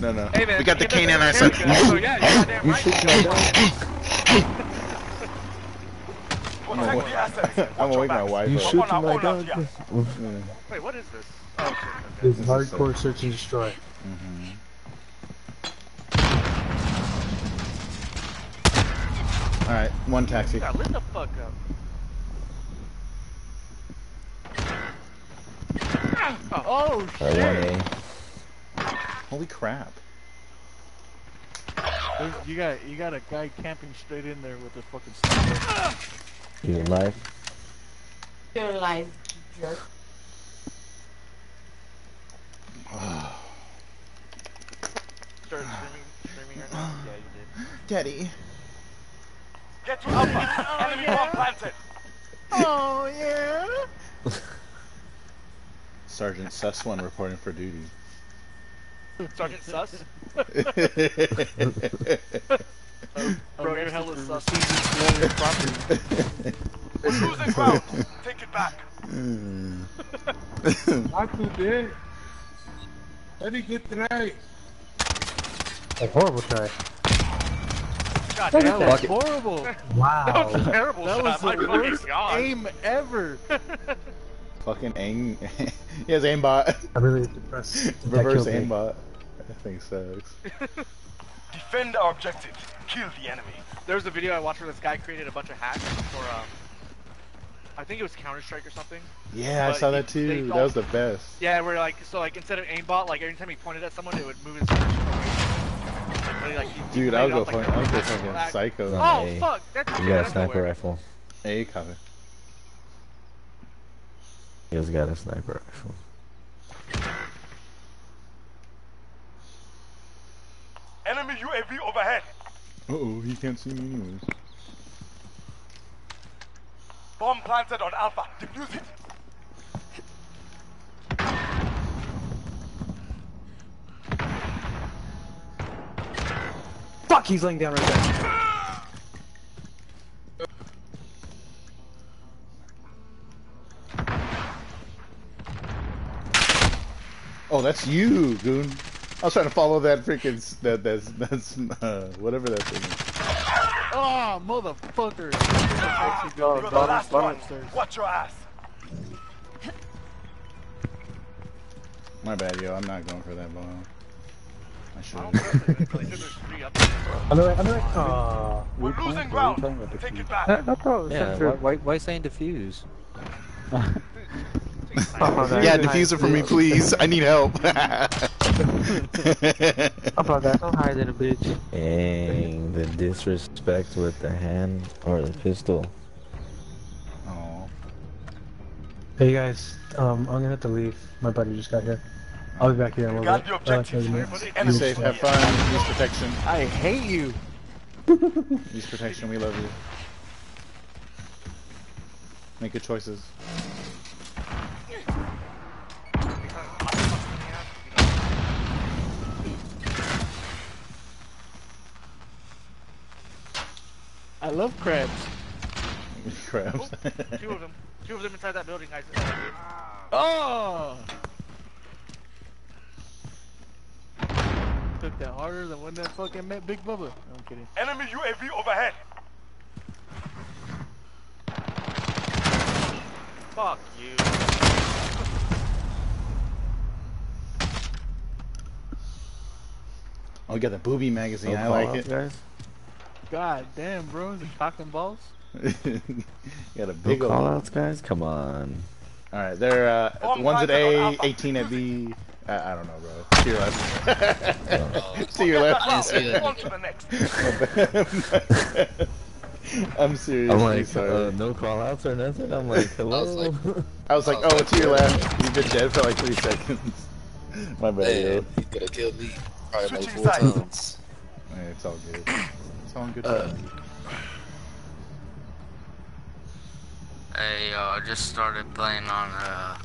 No, no. Hey man, we got the get this canine on on side. camera, So yeah, you're goddamn right. shoot my dog. I'm Protect the. I'm Watch gonna wake my wife You up. shooting my own dog. Yeah. Wait, what is this? Oh, shit. This is This is hardcore search and destroy. Mm-hmm. All right, one taxi. Yeah, lit the fuck up. Oh, I want shit! A. Holy crap! There's, you got you got a guy camping straight in there with a fucking sniper. You alive? You're alive, jerk. Started streaming, streaming right now? Yeah, you did. Daddy. Get to Alpha. Enemy bomb planted. Oh yeah. Sergeant Sus One reporting for duty. Sergeant Sus? Oh, Bro, you're arrested hella for sus. receiving stolen property. We're losing ground. Take it back. Not today. Let me get tonight. A horrible try. God That was that horrible. Wow. That was a terrible That shot. was the fucking worst God. aim ever. Fucking aim. he has aimbot. I'm really depressed. that Reverse killed me. Aimbot. That thing sucks. Defend our objective. Kill the enemy. There was a video I watched where this guy created a bunch of hacks for, um, I think it was Counter Strike or something. Yeah, I saw that too. they That all- was the best. Yeah, where like, so like instead of aimbot, like every time he pointed at someone, it would move his position away. Really, like, he- he Dude, played I'll it go off, like, fucking, I'll go fucking hack. psycho. Oh Hey. fuck! That's You got a sniper rifle. Hey, copy. He has got a sniper rifle. Enemy UAV overhead. Uh oh, he can't see me anyways. Bomb planted on Alpha. Defuse it. Fuck, he's laying down right there. Oh, that's you, goon. I was trying to follow that freaking that that's that's uh, whatever that thing is. Oh, motherfucker. Actually, go You're the bottom, last bottom one. upstairs. Watch your ass. My bad, yo. I'm not going for that bomb. I I should. don't know if they really said there's three up there. Under it, under it. Aww. We're losing ground. Take it back. I, I thought it was Yeah, why, why, why saying defuse? Oh, that- Yeah, diffuser for me, please. I need help. I thought that no higher than a bitch. Dang, the disrespect with the hand or the pistol. oh, Hey guys, um, I'm gonna have to leave. My buddy just got here. I'll be back here in a You little got bit. the Uh, objective. 30 minutes. be safe. Have fun. Use protection. I hate you. Use protection. We love you. Make good choices. I love crabs. Crabs. Two of them. Two of them inside that building, guys. Oh! Took that harder than when that fucking met Big Bubba. No, I'm kidding. Enemy UAV overhead. Fuck you. oh, we got the booby magazine. No I like it. Guys. God damn, bro. The cock and balls? you got a big old. call outs, guys? Come on. All right, they're uh, Bomb one's at A, 18 at B. I, I don't know, bro. To your left. to your left. Well, on to the next. I'm serious. I'm like, sorry. uh, no call outs or nothing? I'm like, hello? I was like, oh, to your left. You've been dead for like three seconds. My bad, yo. Man, he could have killed me probably like Switching four sides. times. Hey, it's all good. It's all in good Uh. Hey, uh, I just started playing on uh,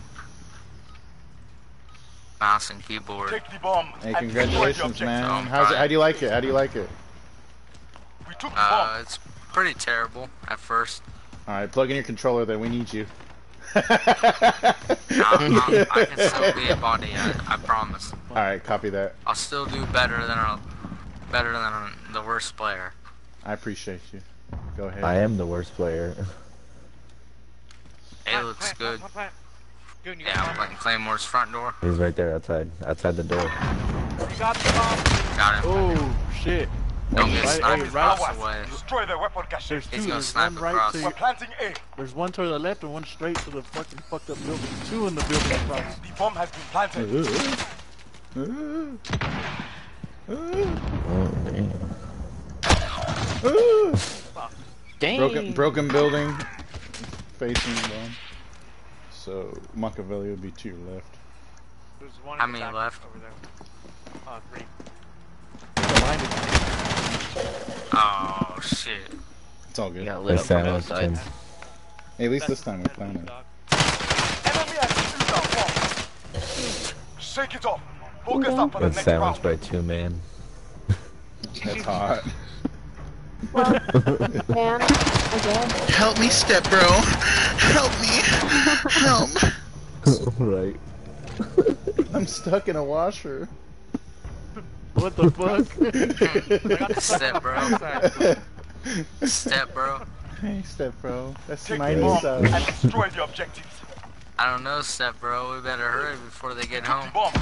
mouse and keyboard. Take the bomb. Hey, and destroy the congratulations, man. I'm How's it, how do you like it? How do you like it? We took the Uh, bomb. it's pretty terrible at first. All right, plug in your controller. Then we need you. I'm, I'm, I can still be a body. I, I promise. All right, copy that. I'll still do better than a, better than the worst player. I appreciate you. Go ahead. I am the worst player. It looks good. Plant, plant, plant. Goon, Yeah, I'm the playing Claymore's front door. He's right there outside, outside the door. You got the bomb. Got him. Oh shit! Don't get Right, sniped hey, across Awas. the way. Destroy the weapon cache. There's He's two. gonna There's one right across. to We're planting A. There's one to the left and one straight to the fucking fucked up building. Two in the building across. The bomb has been planted. Uh-huh. Uh-huh. Oh, damn. Broken, broken building. Facing one. So Machiavelli would be to your left. There's one How many left? Over there. Uh, three. Oh shit. It's all good. got lit up from silenced outside. Hey, at least this time we planned it. Enemy has defused our. Shake it off. Focus up on the next round. by two man. That's hot. Man, again. Help me, step bro. Help me. Help. right. I'm stuck in a washer. What the fuck? I got Step, bro. outside. Step, bro. Hey, step bro. That's Take my the bomb stuff. and destroy the objectives. I don't know, Step, bro. We better hurry before they get The home. bomb.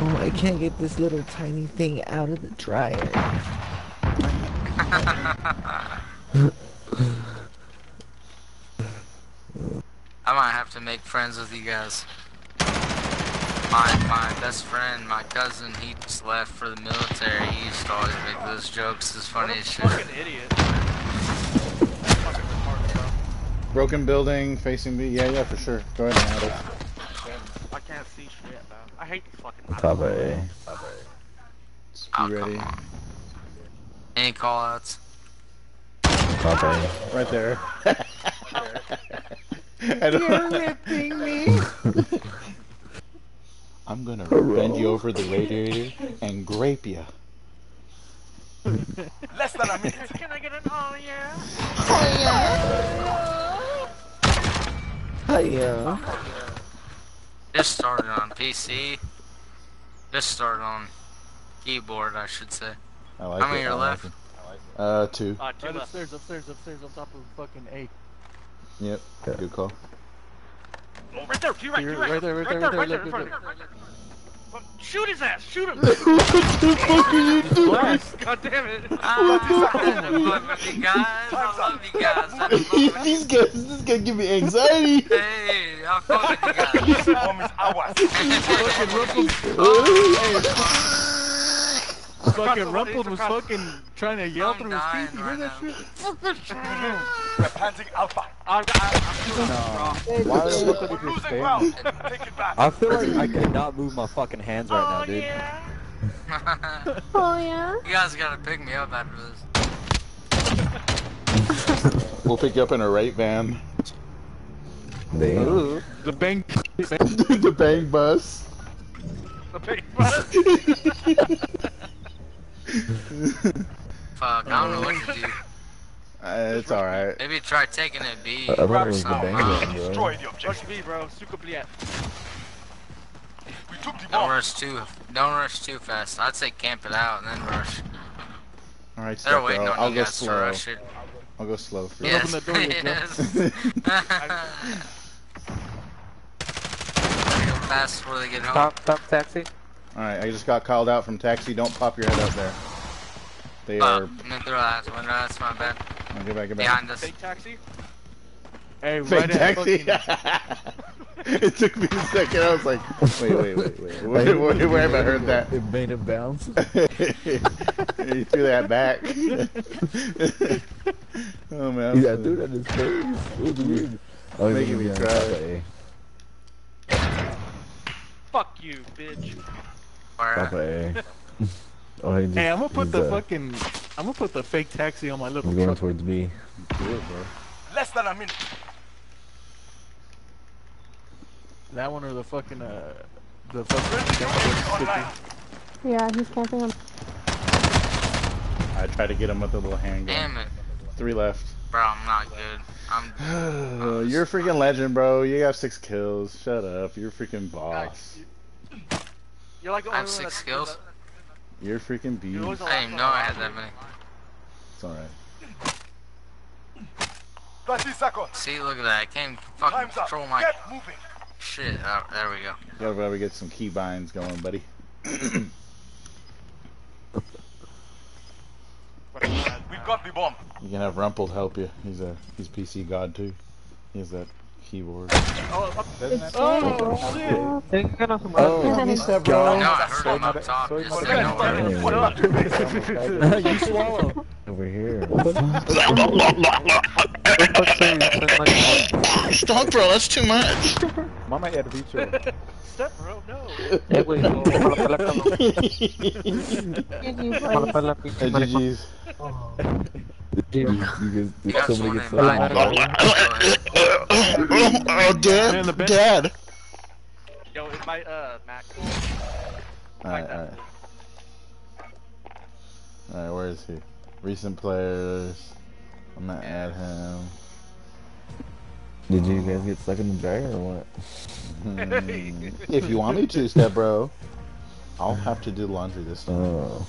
Oh, I can't get this little tiny thing out of the dryer. I might have to make friends with you guys. My my best friend, my cousin, he just left for the military. He used to always make those jokes. It's funny as shit. Fucking idiot. Fucking retarded. Broken building facing me. Yeah, yeah, for sure. Go ahead and add it. I can't see shit, bro. I hate these fucking Top A. Just Oh, be come ready. on. Any callouts? Top A. Right there. I don't- You're ripping me. I'm gonna bend you over the radiator and grape you. Less than a minute. Can I get an oh yeah? Hiya. Oh, Just started on PC. Just started on keyboard, I should say. I like How many it. are I like left? it. Uh, two. Uh, two Right left. upstairs, upstairs, upstairs, on top of fucking A. Yep. Good call. Oh, Right there, to your right, to your Right right. there, right there, right right there, there, in look, front look, of you. Fuck, Shoot his ass! Shoot him! what the fuck are you doing? God damn it! Ah, I love you guys. I love you guys. I love you. These guys, this guy give me anxiety. Hey, I'm fucking you guys. The bomb is ours. Fucking someone Rumpled needs was to was fucking trying to yell I'm through his teeth. You hear that right shit? We're planting Alpha. I've got, I, I'm doing this wrong. Why the fuck We're are you losing ground. Take it back. I feel like I cannot move my fucking hands right Oh now, dude. yeah! Oh yeah. you guys gotta pick me up after this. We'll pick you up in a rape van. Damn. The bang. the bang bus. The big bus. Fuck, I don't know what to do. Uh, it's alright. Maybe try taking it B. I thought it or was the bang gun, bro. Destroy the Rush objective. B, bro. Super bliat. We took the Don't rush too. Don't rush too fast. I'd say camp it out and then rush. Alright, They're step waiting bro. on I'll you go guys to slow. rush it. I'll go slow for you. Yes. open that door, you Go fast before they get home. Top, top taxi. Alright, I just got called out from taxi. Don't pop your head up there. They Oh, are. I'm gonna throw that window. That's my bad. Oh, get back, get back. Behind us. Fake taxi. Hey, Fake right taxi. it took me a second. I was like, wait, wait, wait, wait. Where, where, where have I heard that? It made him bounce. you threw that back. oh man. Yeah, I threw it at his face. It was weird. Oh, Making me be on try top it. of A. Fuck you, bitch. Where Top? A. Oh, he just, Hey, I'm gonna put the uh, fucking. I'm gonna put the fake taxi on my little He's going truck. towards B. Do it, bro. Less than a minute. That one or the fucking uh, the fucking. Online. Yeah, he's camping on. I tried to get him with a little handgun. Damn it. Three left. Bro, I'm not good. I'm. You're a freaking legend, bro. You got six kills. Shut up. You're a freaking boss. You're like the I only have one six that's skills. You're freaking beast. always the I didn't know I had that many. It's alright. 30 seconds. See, look at that. I can't fucking Time's up. control my Get moving. shit. Oh, there we go. Gotta probably get some key binds going, buddy. We've got the bomb. You can have Rumpled help you. He's a he's PC god too. He has that keyboard. Oh, up, Oh, shit! Oh, he said, bro. No, I heard him up top. Just didn't you swallow. Over here. Stop, bro. That's too much. Mama had to beat you. step bro, no. Hey, GG's. You, you, You guys, guys somebody gets to invite so me? Oh, dad. Dad. Yo, it's my uh Mac. Alright, alright. Alright, where is he? Recent players. I'm gonna add him. Did you guys get stuck in the dryer or what? Hmm. if you want me to, step bro, I'll have to do laundry this time. Oh.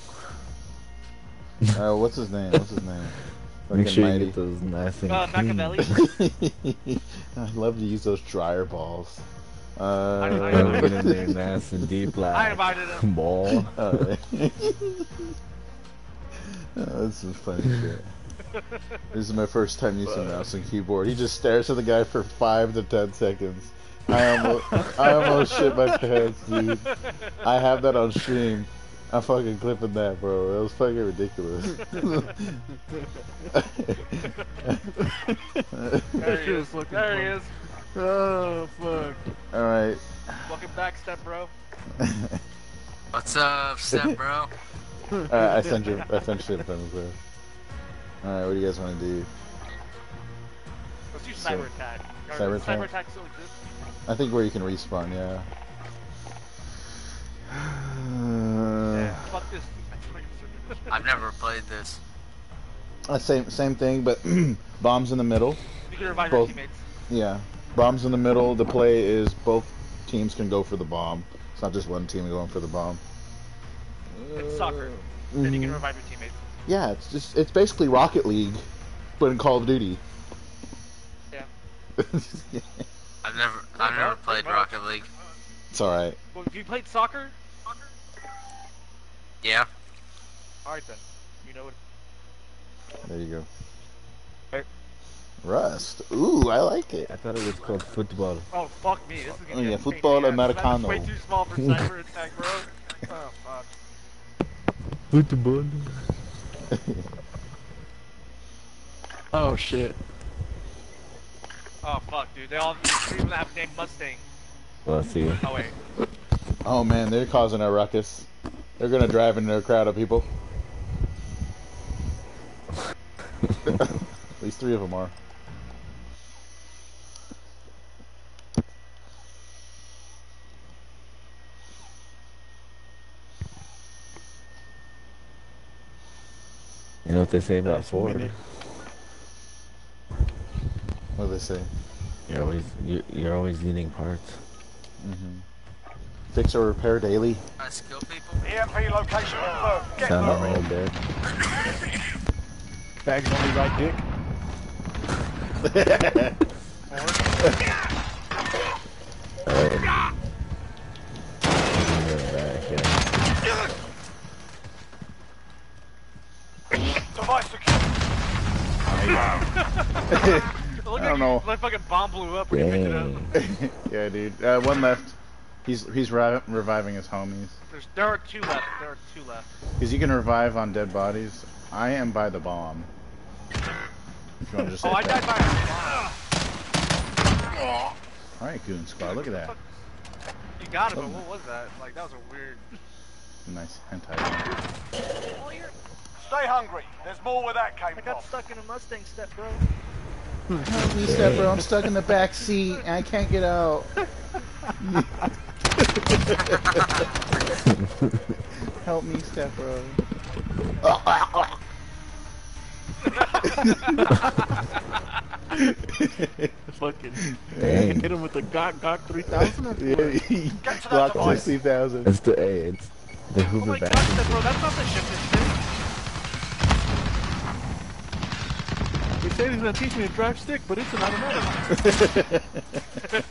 Uh, what's his name? What's his name? Make Fucking sure you get those nice and Uh, clean. Machiavelli. I love to use those dryer balls. Uh, I- I- Gotta get in there nice and deep like I invited him. ball. Alright. oh, that's some funny shit. This is my first time using mouse and keyboard. He just stares at the guy for five to ten seconds. I almost, I almost shit my pants, dude. I have that on stream. I'm fucking clipping that, bro. That was fucking ridiculous. There he is. There he is. Oh, fuck. Alright. Welcome back, step bro. What's up, step bro? Alright, I sent you, I sent you a friend request. Alright, what do you guys want to do? Let's do So- cyber attack. Or cyber does cyber attack? attack still exist? I think where you can respawn, yeah. Yeah. Fuck this. I've never played this. Uh, same same thing, but bombs in the middle. You can revive your Both. teammates. Yeah, bombs in the middle. The play is both teams can go for the bomb. It's not just one team going for the bomb. It's soccer. Then you can Mhm. revive your teammates. Yeah, it's just it's basically Rocket League, but in Call of Duty. Yeah. I've never, I've never played Rocket League. it's all right. Well, have you played soccer? Yeah. Alright then. You know what? There you go. Hey. Rust. Ooh, I like it. I thought it was called football. Oh, fuck me. This is Oh, gonna yeah, football pain in the ass. Americano. That's way too small for cyber attack, bro. Oh, fuck. Football. Oh, shit. Oh, fuck, dude. They all three of them have named Mustang. Well, let's see. Oh, wait. Oh man, they're causing a ruckus. They're gonna drive into a crowd of people. At least three of them are. You know what they say about Ford? What do they say? You're always you, you're always needing parts. hmm Fix or repair daily. I skill people. EMP location confirmed. Get Sound moving. all dead. Bag's only right dick. Device secure. I don't know. My fucking bomb blew up when you picked it up. Yeah, dude. Uh, one left. He's he's reviving his homies. There's, there are two left. There are two left. Cause you can revive on dead bodies. I am by the bomb. If you want to just. Oh, I hit died by a bomb. All right, Goon Squad. Look at that. You got it, but what was that? Like, that was a weird... Nice hentai. Stay hungry. There's more where that came from. I from. got stuck in a Mustang step, bro. Help me, step bro. I'm stuck in the back seat and I can't get out. Help me, step bro. Fucking Dang. hit him with the Gok Gok 3000. or Yeah, what? he- Get Glock device. 60,000. It's the hey, it's the Oh Hoover my god, back. bro, that's not the shifted He said he's gonna teach me to drive stick, but it's an automatic. Bring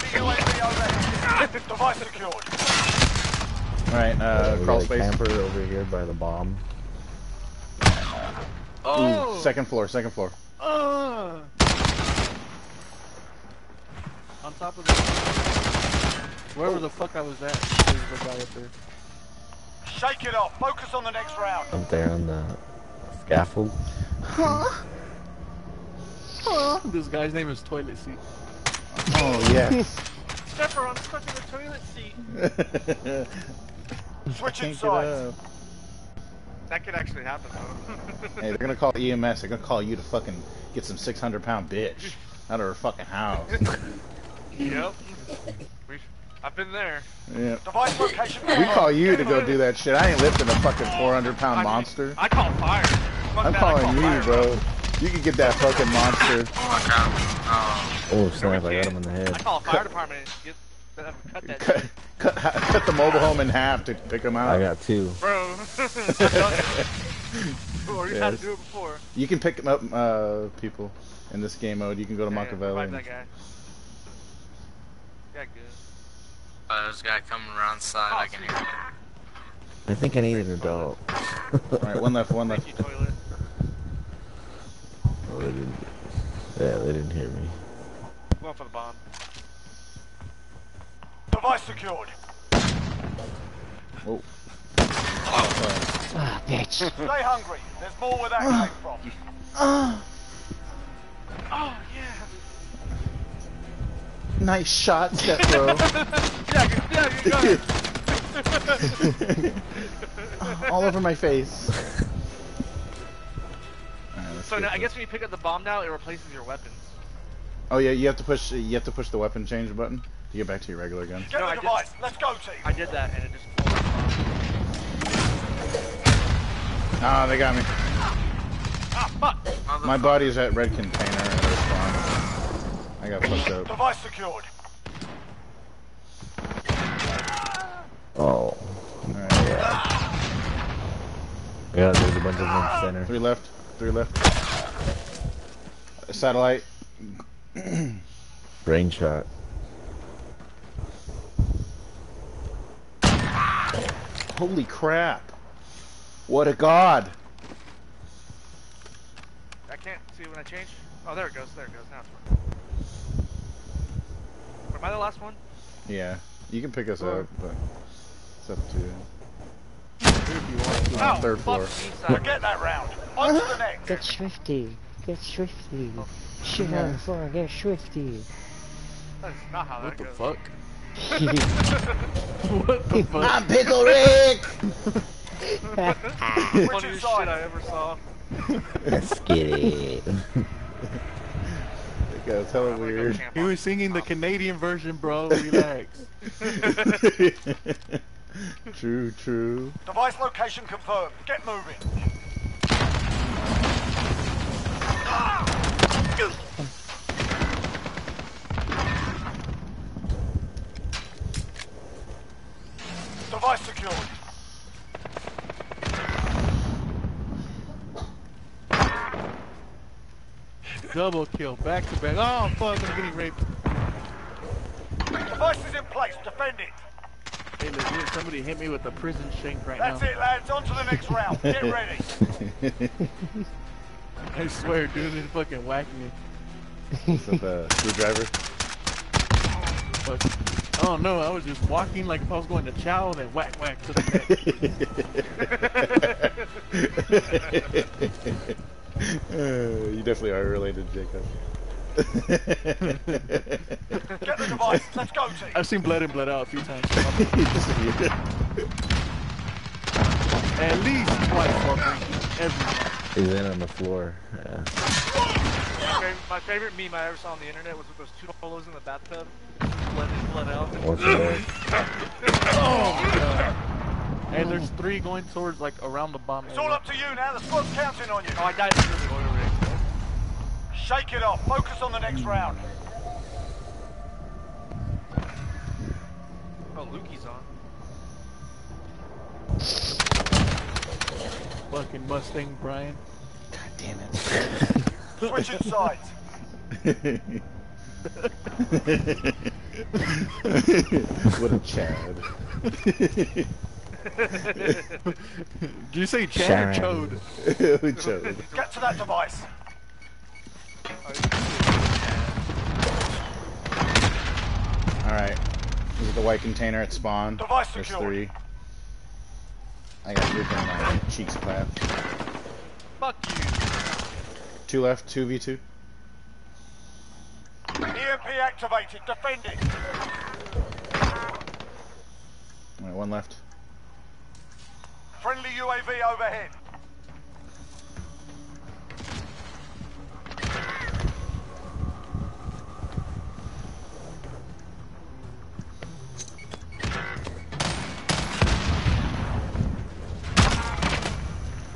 the UAV overhead. Device secured. Alright, uh, we crawl space. camper over here by the bomb. Oh! Ooh, second floor, second floor. Uh. On top of the wherever the fuck I was at, there's a guy up there. Shake it off. Focus on the next round. Up there on the scaffold. This guy's name is Toilet Seat. Oh, yes. Stepper, I'm stuck in the toilet seat. Switching Can't sides. up. That could actually happen, though. Hey, they're gonna call EMS. They're gonna call you to fucking get some 600 pound bitch out of her fucking house. yep. We've, I've been there. Yeah. Device location. We call you to go do that shit. I ain't lifting a fucking 400 pound I- monster. I call fire. Fuck I'm that, calling call you, fire. bro. You can get that fucking monster. Fuck out. Oh. Oh snap! I got him in the head. I head. call fire department. Get, them cut that Cut, cut, cut the mobile home in half to pick him out. I got two. Bro. I've done. Or you had to do it before. You can pick up uh, people in this game mode. You can go to Yeah, Machiavelli. revive and- that guy. Yeah, good. Uh, there's a guy coming around side. I can hear him. I think I need an adult. Alright, one left, one left. Thank you, toilet. Oh, they didn't. Yeah, they didn't hear me. Going for the bomb. Device secured. Oh. Ah, bitch. Stay hungry. There's more where that came from. Oh, yeah. Nice shot, step bro. Yeah, yeah, good, go ahead. All over my face. Alright, let's So now, I guess when you pick up the bomb now, it replaces your weapons. Oh yeah, you have to push. You have to push the weapon change button to get back to your regular gun. Get No, the I did- device. Let's go, team. I did that, and it just pulled the bomb. Ah, they got me. Ah, fuck! My body's at red container and respawn. I got fucked up. Device secured. Oh. Alright, Yeah, there's a bunch of them center. three left. Three left. Satellite. Brain shot. Holy crap! What a god! I can't see when I change. Oh, there it goes. There it goes. Now it's working. Am I the last one? Yeah, you can pick us up, but it's up to you. Oh, third floor. me, Forget that round. On to the next. Get swifty. Get swifty. Oh. Shit Yeah. on the floor. Get swifty. That's not how What that the fuck? what the fuck? I'm Pickle Rick! Funniest shit I ever saw. Let's get it. That guy's hella weird. He was singing the oh. Canadian version, bro. Relax. true, true. Device location confirmed. Get moving. Device secured. Double kill, back to back. Oh fuck, I'm getting raped. Device is in place. Defend it. Hey, legit, somebody hit me with a prison shank right That's now. That's it, lads. On to the next round. Get ready. I swear, dude, it fucking whacked me. With uh, a screwdriver. Fuck. Oh no, I was just walking like if I was going to chow, then whack whack to the neck. Uh, you definitely are related, Jacob. Get the device. Let's go, team. I've seen blood and blood out a few times. At least twice, fucker. Every. He's in on the floor. Yeah. My favorite, my favorite meme I ever saw on the internet was with those two polos in the bathtub. Blood in, blood out. What's that? Oh my god. Hey, there's there's three going towards like around the bomb. It's all up to you now. The squad's counting on you. Oh, I died really going over there. Shake it off. Focus on the next round. Oh, Lukey's on. Fucking Mustang Brian. God damn it. Switching sides. what a Chad. Did you say Chad Sharon. or Chode? Chad. Get to that device. Alright. Look at the white container at spawn. Device There's secured. three. I got Luke and my cheeks clapped. Fuck you. Two left, two v two. EMP activated. Defend it. Alright, one left. Friendly UAV overhead.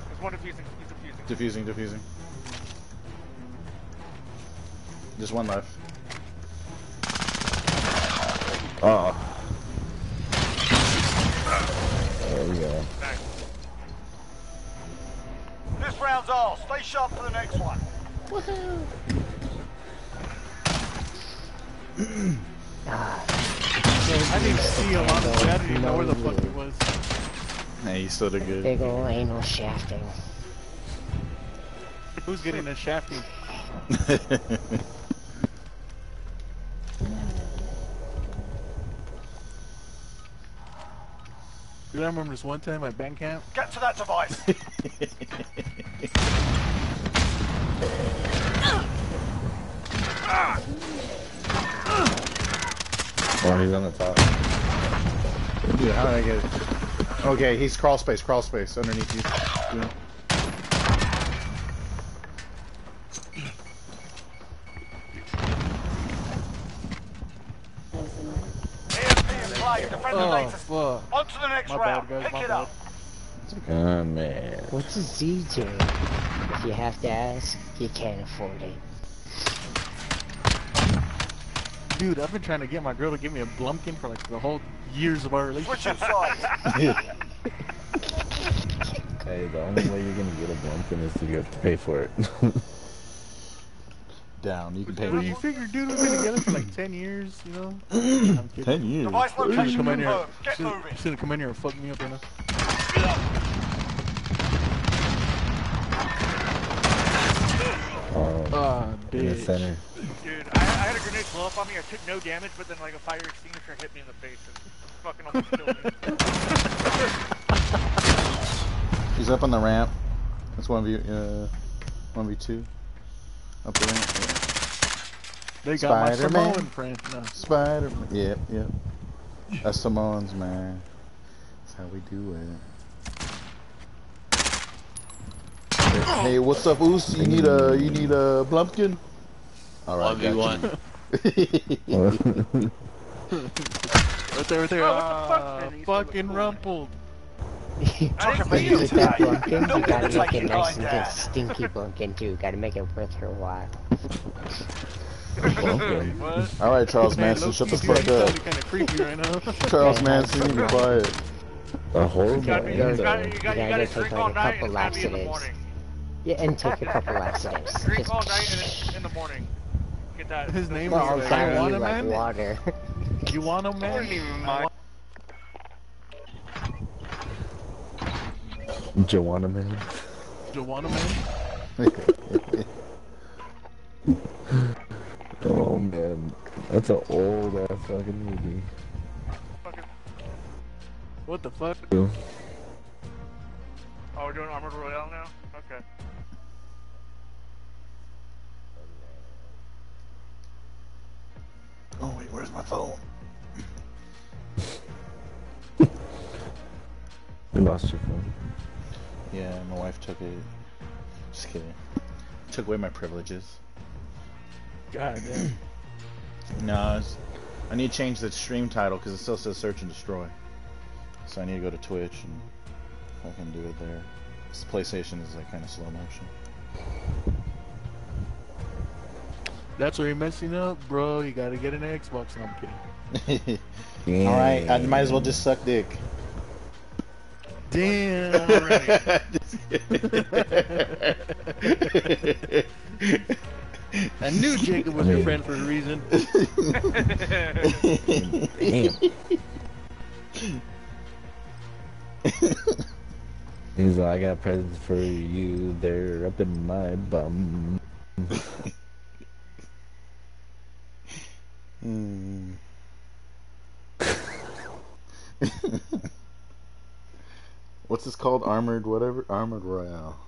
There's one defusing. He's defusing. Diffusing, diffusing. Just one left. Oh. Ah. There we go. Ours. Stay sharp for the next one. I didn't see a lot of that. I didn't know where the fuck it was. Hey, you still did good. Big ol' anal shafting. Who's getting a shafty? Dude, I remember this one time at band camp. Get to that device. He's on the top. Dude, how did I get it? Okay, he's crawl space, crawl space underneath you. Yeah. EMP in play. Defend the Oh, fuck. On to the next My bad, round. guys, Pick my it bad. up. Oh, man. What's a ZJ? If you have to ask, you can't afford it. Dude, I've been trying to get my girl to give me a Blumpkin for like the whole years of our Switching relationship. sides. Hey, the only way you're gonna get a Blumpkin is if you have to pay for it. Down, you can pay Well, me. you figure, dude, we've been together for like 10 years, you know? I'm. Ten years. Device She's gonna location come in here. confirmed. Get She's moving. she's gonna come in here and fuck me up, you know? Oh, Ah, in the bitch. center. Dude, I, I had a grenade blow up on me. I took no damage, but then like a fire extinguisher hit me in the face and fucking almost killed me. He's up on the ramp. That's one v uh, one v two. Up the ramp. Yeah. They got my Spider-Man. Samoan friend. No. Spider. -Man. Yep, yep. That's Samoans, man. That's how we do it. Hey, hey, what's up, Oos? You need a you need a Blumpkin? All right, 1v1. Right there, right there. Oh, what the fuck, Ah, man? Fucking so cool. rumpled. Talking But video with that today. You gotta make take it nice and dad. good. Stinky Blumpkin too. Gotta make it worth her while. All right, Charles Man, Manson, shut the fuck up. Kind of creepy right now. Charles Manson, you be quiet. A horrible You gotta, you gotta, you gotta, you gotta gotta take, drink like, all a night couple and it's gotta be in the laxatives. morning. Yeah, and take a couple laxatives. Drink Just- all night in the morning. Get that. His name Well, is I'll carry you Marijuana like Man. water. You want him, I man? wouldn't even mind. Joanna man. Joanna Man? Oh man, that's an old ass fucking movie. What the fuck? Oh, we're doing Armored Royale now? Where's my phone? You lost your phone. Yeah, my wife took it. Just kidding. Took away my privileges. God damn. No, it's, I need to change the stream title because it still says search and destroy. So I need to go to Twitch and If I can do it there. This PlayStation is like kind of slow motion. That's where you're messing up, bro. You gotta get an Xbox. No, I'm kidding. All right, I might as well just suck dick. Damn. I knew Jacob was your friend for a reason. Damn. He's like, I got presents for you. They're up in my bum. What's this called? Armored whatever? Armored Royale.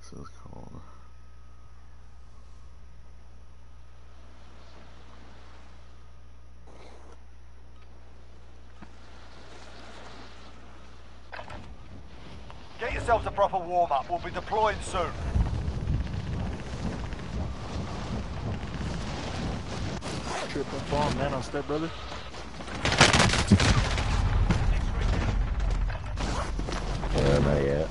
This is called. Get yourselves a proper warm-up. We'll be deploying soon. Trip and fall, man, on step brother. Uh, not yet.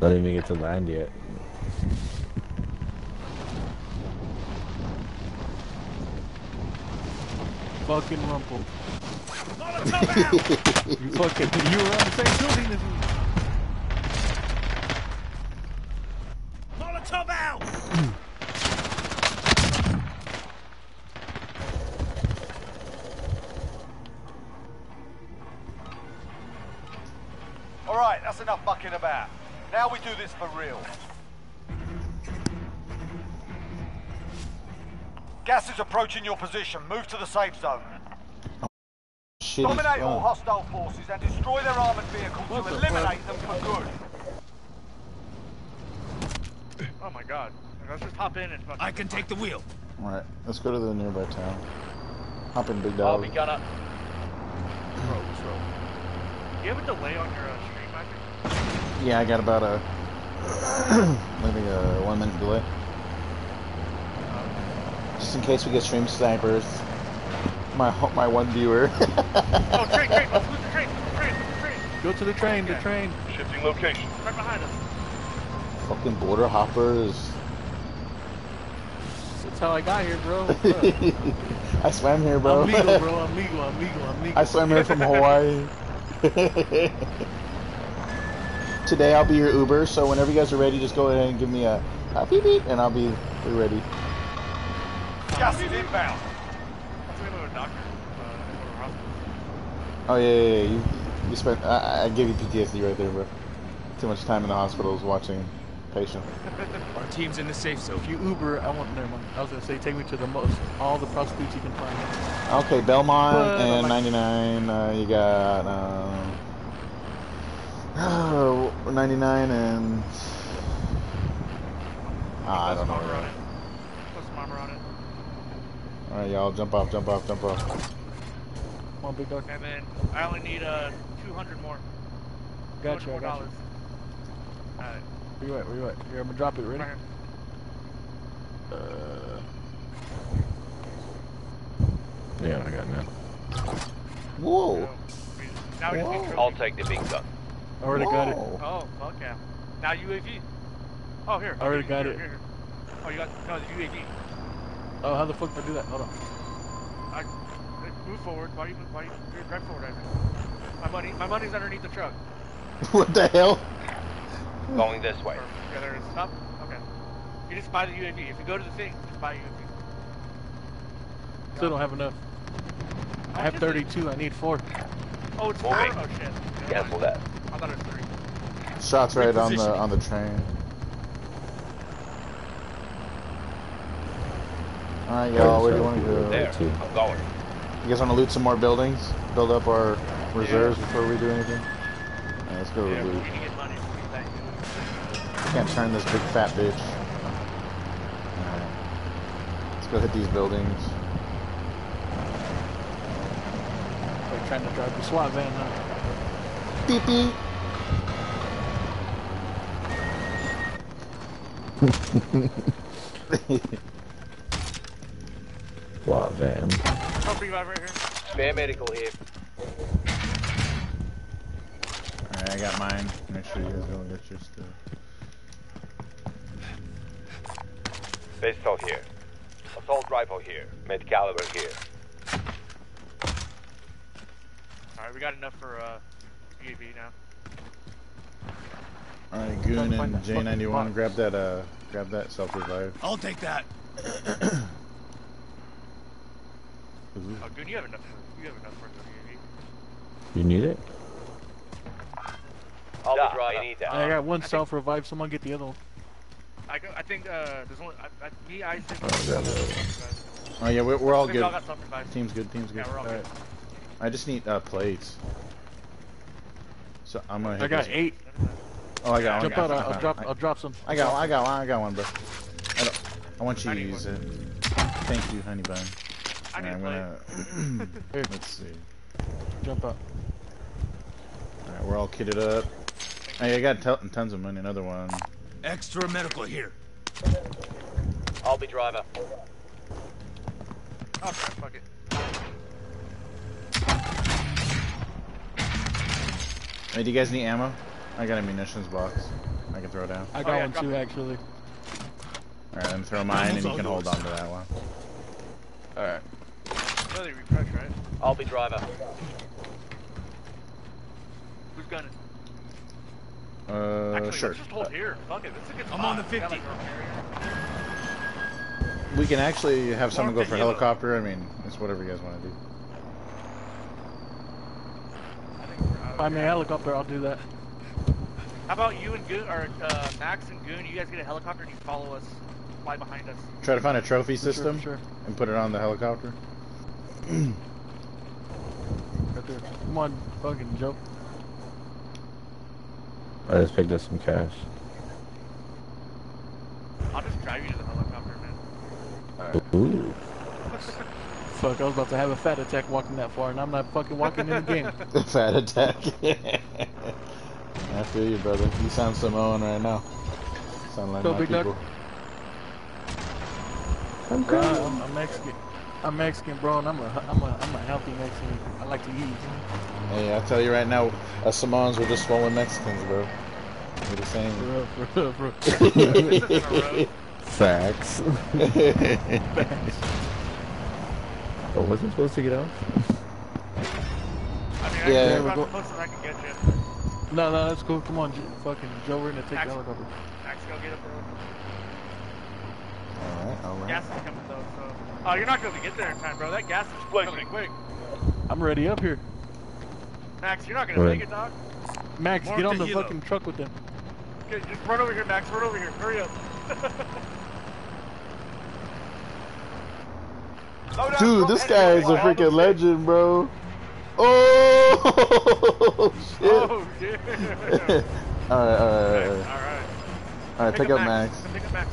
Don't even get to land yet. Fucking rumple. you fucking, you were on the same building as me. Real. Gas is approaching your position. Move to the safe zone. Shitty Dominate all hostile forces and destroy their armored vehicles What to the eliminate them for good. Oh my god. Let's just hop in and fucking. I can take the wheel. Alright, let's go to the nearby town. Hop in, big I'll be gonna. Bro, bro. Do you have a delay on your uh, stream, Patrick? Yeah, I got about a maybe a uh, one minute delay. Just in case we get stream snipers. My my one viewer. Oh, train, train, let's lose the train, the train, the train. Go to the train, the train. Shifting location. Right behind us. Fucking border hoppers. That's how I got here, bro. I swam here, bro. I'm legal, bro. I'm legal. I'm legal. I'm legal. I swam here from Hawaii. Today I'll be your Uber, so whenever you guys are ready, just go ahead and give me a, a beep beep, and I'll be be ready. Gas is inbound. Let's go to a doctor. Uh. Oh yeah, yeah, yeah. You, you spent. I, I gave you PTSD right there, bro. Too much time in the hospitals watching patient. Our team's in the safe zone. If you Uber, I want. Never mind. I was gonna say, take me to the most, all the prostitutes you can find. Okay, Belmont But, and like- 99. Uh, you got um, oh, 99 and ah, I don't know. Armor. Put some armor on it. All right, y'all, jump off, jump off, jump off. Come on, big dog. And then I only need uh 200 more. Got you. I $200 got you. Alright. Where you at? Where you at? Here, I'm gonna drop it. Ready? Right here. Uh, Yeah, I got it now. Whoa! Now we just need Whoa. I'll take the big gun. I already got it. Oh, fuck yeah. Now UAV. Oh, here. I already Here, got here, it. here, here. Oh, you got no the UAV. Oh, how the fuck do I do that? Hold on. I, move forward. Why you? Why you? You're right forward. I think. My money. My money's underneath the truck. what the hell? Going this way. Or, yeah, there it is. Up. Okay. You just buy the UAV. If you go to the thing, just buy UAV. Still don't have enough. I have 32. I need four. Oh, it's four. Oh shit. Never Cancel that. I thought it was three. Shots right on the on the train. All right, y'all, where do you want to go? There. I'm going. You guys want to loot some more buildings? Build up our reserves before we do anything? Yeah, let's go Yeah, we loot. need to get money. We need that. Can't turn this big fat bitch. Alright. Let's go hit these buildings. Like trying to drive the SWAT van now. Beep beep. SWAT van. Trophy guy right here. Spare medical here. Alright, I got mine. Make sure you guys don't get your stuff. Pistol here. Assault rifle here. Mid caliber here. Alright, we got enough for uh, UAV now. Alright, Goon Trying to find and J91, grab that, uh, grab that self-revive. I'll take that. Oh, Goon, you have enough. For, you have enough for the UAV. You need it? I'll Yeah. be dry. need that. I got one self revive. Someone get the other one. I, go, I think uh, there's only I, I, me, Isaac. Oh, I got it. Oh yeah, we're, we're all good. all got. Team's good, team's good. Yeah, we're all good. I just need, uh, plates. So, I'm gonna hit I got this- eight. Oh, I got one. Jump out. I'll, uh, I'll drop. I'll drop some. I got one, I got one, I got one, bro. I, don't, I want you I to use one. it. Thank you, honey bun. I need Alright, a I'm gonna, let's see. Jump up. Alright, we're all kitted up. Hey, I got tons of money, another one. Extra medical here. I'll be driver. Oh, crap, fuck it. Hey, do you guys need ammo? I got a munitions box. I can throw down. I Oh, got yeah, one too, it. actually. Alright, then throw mine and you can hold on to that one. Alright. Really refresh, right? I'll be driver. Who's gunning? Uh, Actually, sure. let's just hold here. Fuck it, this is a good I'm on the 50. like, our area. We can actually have someone go for helo. helicopter. I mean, it's whatever you guys want to do. I think we're out. Me a helicopter. I'll do that. How about you and Goon, or uh, Max and Goon? You guys get a helicopter and you follow us, fly behind us. Try to find a trophy For sure, system sure. and put it on the helicopter. Right there. Come on, fucking Joe. I just picked up some cash. I'll just drive you to the helicopter, man. Ooh. Fuck, I was about to have a fat attack walking that far, and I'm not fucking walking in the game. Fat attack. I feel you, brother. You sound Samoan right now. Sound like Go, my big dog. people. I'm, bro, I'm, I'm Mexican. I'm Mexican, bro, and I'm a, I'm a, I'm a healthy Mexican. I like to eat. Hey, I tell you right now, us Samoans were just swollen Mexicans, bro. We're the same. For real, for real, for real. This isn't a road. Facts. oh, wasn't supposed to get off? I mean, I Yeah. we're about go- the I can get you. No, no, that's cool. Come on, J- fucking Joe, we're gonna take the Max- helicopter. Max, go get up there. alright, alright. Gas is coming though, so. Oh, you're not gonna get there in time, bro. That gas is coming quick. I'm ready up here. Max, you're not gonna Right. make it, dog. Max, Mark get on the the helo. fucking truck with them. Okay, just run over here, Max. Run over here. Hurry up. Dude, this guy is a freaking legend, bro. Oh, shit. oh, yeah. alright, alright, alright. Alright. Alright, pick up Max. Pick up Max.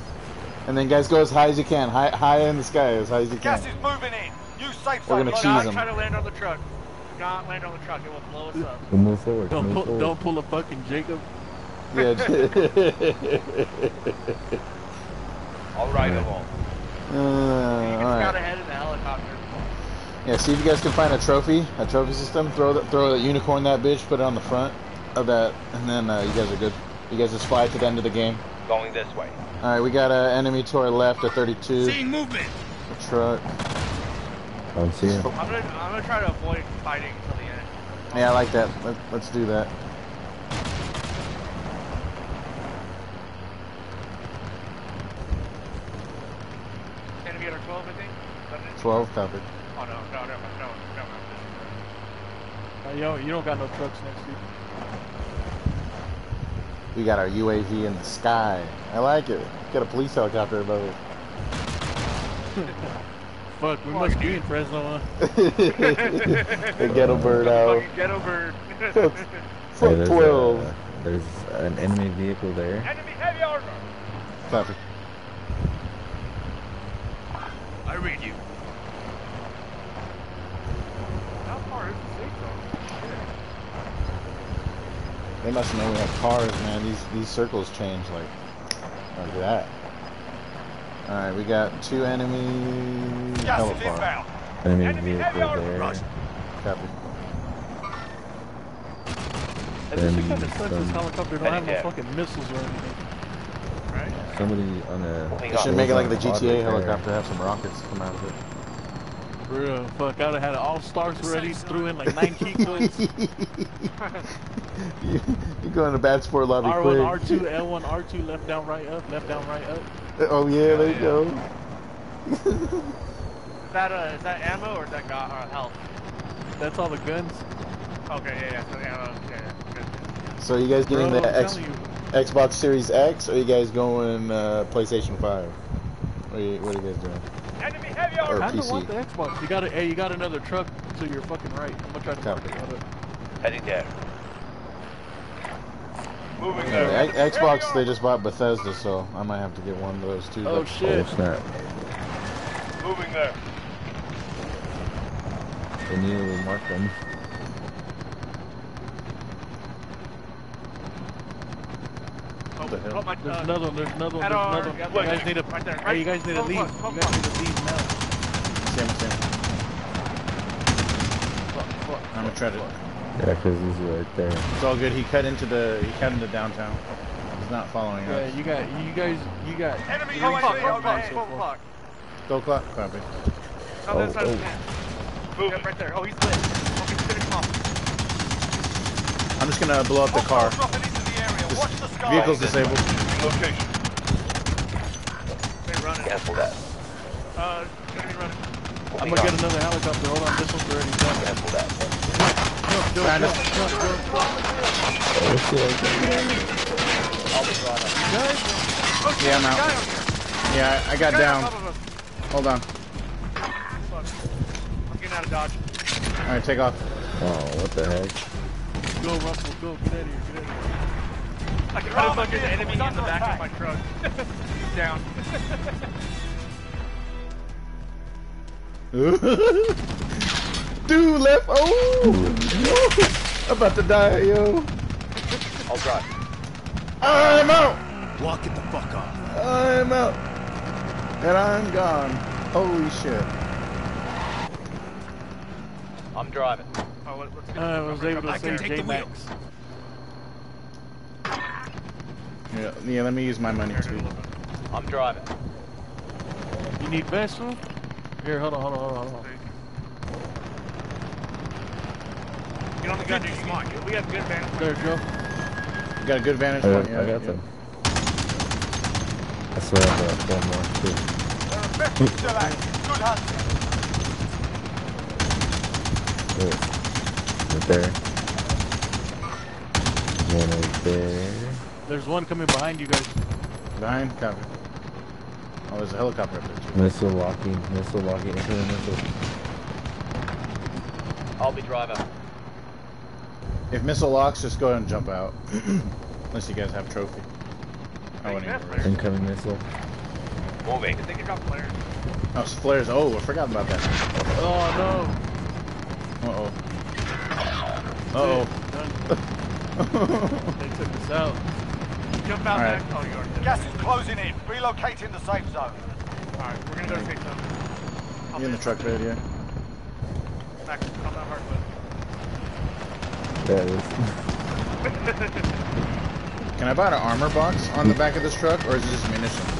And then, guys, go as high as you can. High, high in the sky, as high as you Gas can. is moving in. Use safe We're gonna Do cheese not him. try to land on the truck. Do not land on the truck. It will blow us up. We'll move forward. Don't move pull, forward. don't pull a fucking Jacob. Yeah. I'll ride along. Uh, You can scout alright. ahead in the helicopter. Yeah, see if you guys can find a trophy, a trophy system. Throw that, throw that unicorn that bitch. Put it on the front of that, and then uh, you guys are good. You guys just fly to the end of the game. Going this way. All right, we got an enemy to our left at 32. Seeing movement. A truck. I don't see him. I'm gonna, I'm gonna try to avoid fighting until the end. Yeah, I like that. Let, let's do that. Enemy at our 12, I think. Is that it? 12, copy. Oh no, no, no, no, no, no. Uh, yo, you don't got no trucks next to you. We got our UAV in the sky. I like it. Got a police helicopter above it. Fuck, we must be in Fresno, huh? the ghetto bird out. Fucking ghetto bird. Fuck Hey, there's, 12. a, there's an enemy vehicle there. Enemy heavy armor. Copy. I read you. How far is the safe zone? They must know we have cars, man. These these circles change like like that. All right, we got two enemy Gas is hellfire. inbound. Enemy Enemy vehicle there. Roger. Copy. And this Then kind of sucks. This helicopter don't have no fucking missiles or anything. Right? Somebody on a. They should make it like the GTA helicopter, have some rockets come out of it. For real. Fuck, I'd have had all stars ready, threw in like nine key clicks. you, you go in the bad sport lobby R1, quick. R2, L1, R2, left down, right up, left down, right up. Oh yeah, there you go. Is that uh, is that ammo or is that got uh, health? That's all the guns. Okay, yeah, yeah. So ammo. Yeah, yeah. Good. So you guys getting Bro, the X, you. Xbox Series X, or you guys going uh, PlayStation Five? What are, you, what are you guys doing? Enemy heavy Or I don't want PC? the Xbox. You got a, hey, you got another truck to your fucking right. I'm gonna try to Copy. fucking it. Heading there. Moving Yeah, there. Xbox they just bought Bethesda, so I might have to get one of those too. Oh but- shit. Oh snap. Moving there. They need to mark them. The hell? oh, my, There's uh, another one. There's another one. There's another one. You guys need to. right there, Hey, you guys need to leave. one, You guys need to leave now. Same, same. Fuck, fuck. I'm gonna try to. Yeah, because he's right there. It's all good. He cut into the. He cut into downtown. He's not following Yeah, us. you got, you guys, you got. Enemy three UAV fucking overhead. points so Twelve far. o'clock. Go clock. Copy. On the other Oh, side of the oh. tent. Yeah, right there. Oh, he's lit. Okay, finish him off. I'm just gonna blow up the car. Dropping into the area. Watch the sky. Vehicle's disabled. Location. They're running. Cancel that. Uh, gonna be running. I'm gonna get another helicopter. Hold on, this one's already done. Cancel that. Jump, jump, Found jump, it. jump, jump. Oh shit. Guys, Yeah, I'm out. guy on here. Yeah, I I got Guy down. top of us. Hold on. Fuck. I'm getting out of dodge. All right, take off. Oh, what the heck? go, Russell, go. Get out of here. I can oh, run a fucking enemy in the back of my truck. He's down. Dude left. Oh, I'm about to die, yo. I'll drive. I'm out. Walk it the fuck off. I'm out. And I'm gone. Holy shit. I'm driving. Oh, let, let's get uh, I was able to can save take the J-Max. Yeah, yeah. Let me use my money too. I'm driving. You need vessel? Here, hold on, hold on, hold on, hold on. Get on the gun, dude. Come on. We have good vantage. There, Joe. You got a good vantage I point. Yeah, I got yeah. them. I swear I got one more too. Still. Good hunt. Right there. One right there. There's one coming behind you guys. Behind, copy. Oh, there's a helicopter up there too. Missile locking, missile locking, incoming missile. I'll be driving. If missile locks, just go ahead and jump out. Unless you guys have trophy. I wouldn't even worry. Incoming missile. Moving. They can drop flares. Oh, it's flares. Oh, I forgot about that. Oh no. Uh oh. Uh no. They took us out. Jump out All right. back. Oh, you already did. Gas is closing in. Relocating the safe zone. Alright, we're gonna go to safe zone. oh. You in the truck bed, yeah? Max, on that hardwood. There it is. Can I buy an armor box on the back of this truck, or is it just munitions?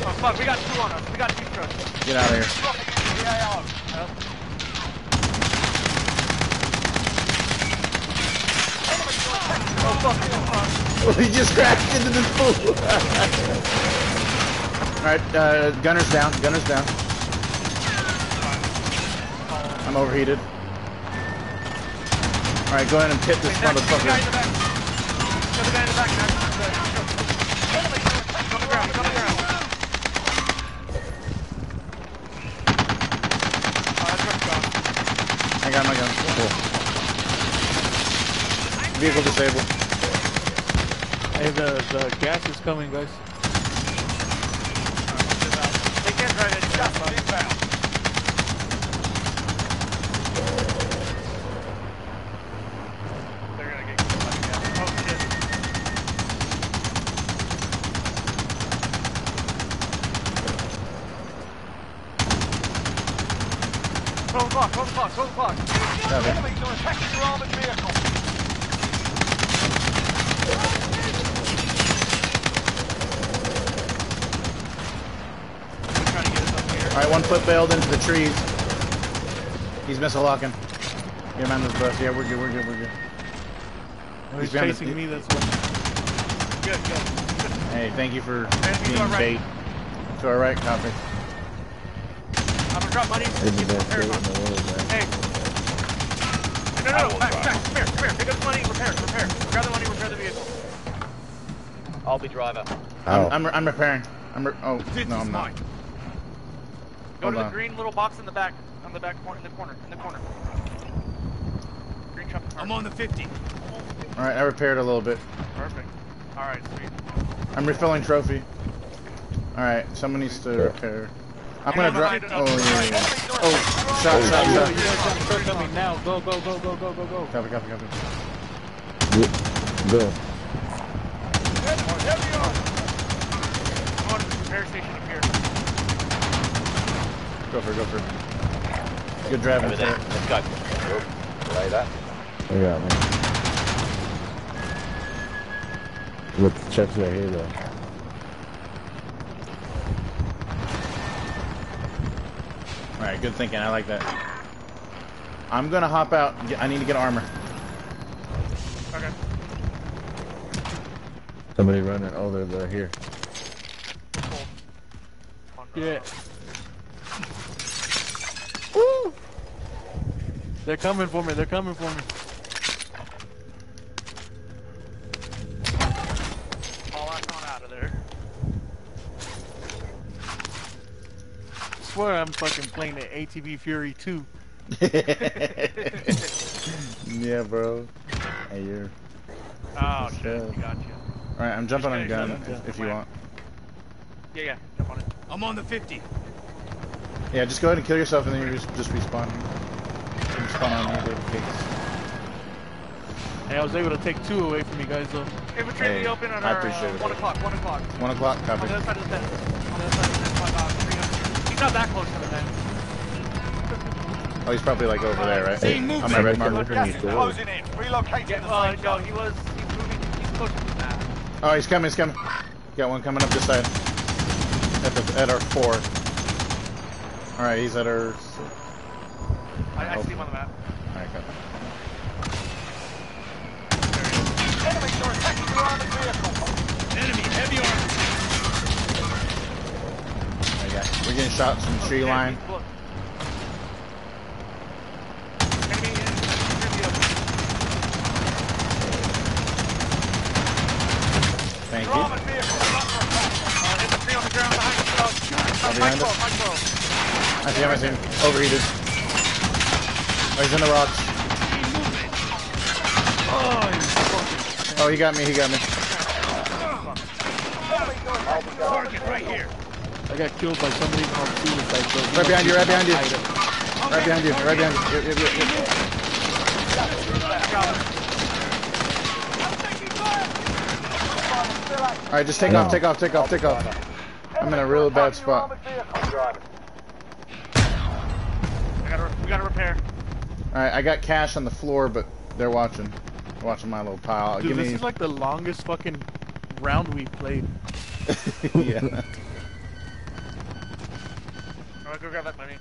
Oh fuck, we got two on us. We got two trucks. Get out of here. Dropping into the AO. Fuck, Oh, he just crashed into the pool. Alright, uh, gunner's down. Gunner's down. I'm overheated. Alright, go ahead and pit this Hey, Max, the guy in motherfucker. the back. Kill the guy in the back, Max. He's on the ground, he's on the ground. Oh, that truck's gone. I got my gun. Cool. Vehicle disabled. Hey, the, the gas is coming, guys. They can't drive any Gas gas. is inbound. They're gonna get killed by the gas. Oh, 12 o'clock, 12 o'clock. Copy. Enemies are attacking your armored vehicle. Trying to get us up here. Alright, one foot bailed into the trees. He's missile locking. Yeah, man, this bus. Yeah, we're good, we're good, we're good. Oh, he's behind the- me, that's what. Good, good. Hey, thank you for Enemy to being our right. bait. To our right, copy. I'm gonna drop money. It's the best Repair bait in money. the world, man. Hey. No, no, no. Back, back. Come here, come here. Take up the money. Repair, repair. Grab the money. Repair the vehicle. I'll be driver. Ow. I'm, I'm, I'm repairing. I'm re oh, no, I'm not. Go Hold to the green little box in the back. On the back corner. In the corner. In the corner. Green shopping. I'm on the 50. Alright, I repaired a little bit. Perfect. All right, sweet. I'm refilling trophy. Alright, someone needs to repair. I'm gonna drop. Oh, yeah, yeah, Oh, shot, Yo, shot, you shot. guys gotta start coming now. Go, go, go, go, go, go, go. Copy, copy, copy. Go. Come on to the repair station up here. Go for it, go for it. Good driving. Over there. sir. Let's go. Delay that. I got me. Look, the checks right here, though. Alright, good thinking. I like that. I'm gonna hop out. I need to get armor. Okay. Somebody running. Oh, they're, they're here. Yeah. They're coming for me, they're coming for me. All that on out of there. I swear I'm fucking playing the ATV Fury 2. yeah, bro. Hey, you're. Oh, shit. We got you. Alright, I'm jumping on a gun if, if you want. Yeah, yeah. Jump on it. I'm on the 50. Yeah, just go ahead and kill yourself and then you just, just respawn. You respawn on me, David Cakes. Hey, I was able to take two away from you guys though. Infantry in Hey, the open at I our, appreciate uh, it, 1 o'clock, 1 o'clock. One o'clock, On copy. the other side of the fence. On the other side of the fence, by about 300. He's not that close to the fence. Oh, he's probably like over there, right? Hey, On my somebody red come marker. looking at Gas me, is closing in. Relocate Yeah, the uh, safe no, zone. he was, he's moving, he's closer to that. Oh, he's coming, he's coming. Got one coming up this side. At, the, at our four. Alright, he's at our... I, I see him on the map. Alright, copy. Enemies are attacking your armored vehicle. Enemy, heavy armor. There you go. We're getting shots from the tree line. Look. Enemy in, in the. Thank you. armored vehicle is under attack. Uh, on the ground behind us. Behind Mike us? 12, Mike 12. I see him, I see him. Overheated. Oh, he's in the rocks. Oh, oh, he got me, he got me. Target right here. I got killed by somebody called suicide. bro. Right behind you, right behind you. Right behind you, right behind you. Yep, yep, yep, yep. Alright, just take off, take off, take off, take off. I'm in a real bad spot. I gotta, we gotta repair. Alright, I got cash on the floor, but they're watching. They're watching my little pile. Dude, Give this me. is like the longest fucking round we've played. yeah. Alright, go grab that money.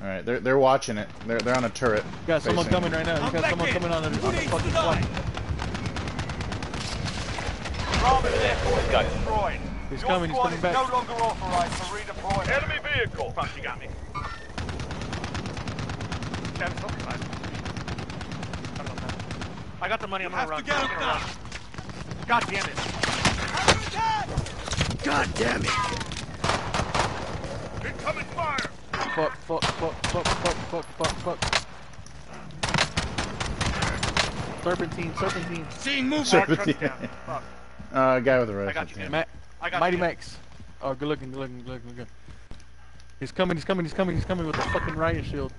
Alright, they're they're watching it. They're they're on a turret. You got someone facing- coming right now. You got someone coming on the, on the fucking flank. Your armored vehicle destroyed. He's Your coming, he's coming back. no longer authorized for redeployment. Enemy vehicle. Fuck, you got me. Travis, help me. I don't know. I got the money, I'm gonna run. I'm gonna run. God damn it. God damn it. Incoming fire! Fuck, fuck, fuck, fuck, fuck, fuck, fuck, fuck. Serpentine, serpentine. Seeing movement. Serpentine. Fuck. Uh, guy with the rest. I got you, Ma I got Mighty you. Max. Oh, good looking, good looking, good looking, good looking. He's coming, he's coming, he's coming, he's coming with a fucking riot shield.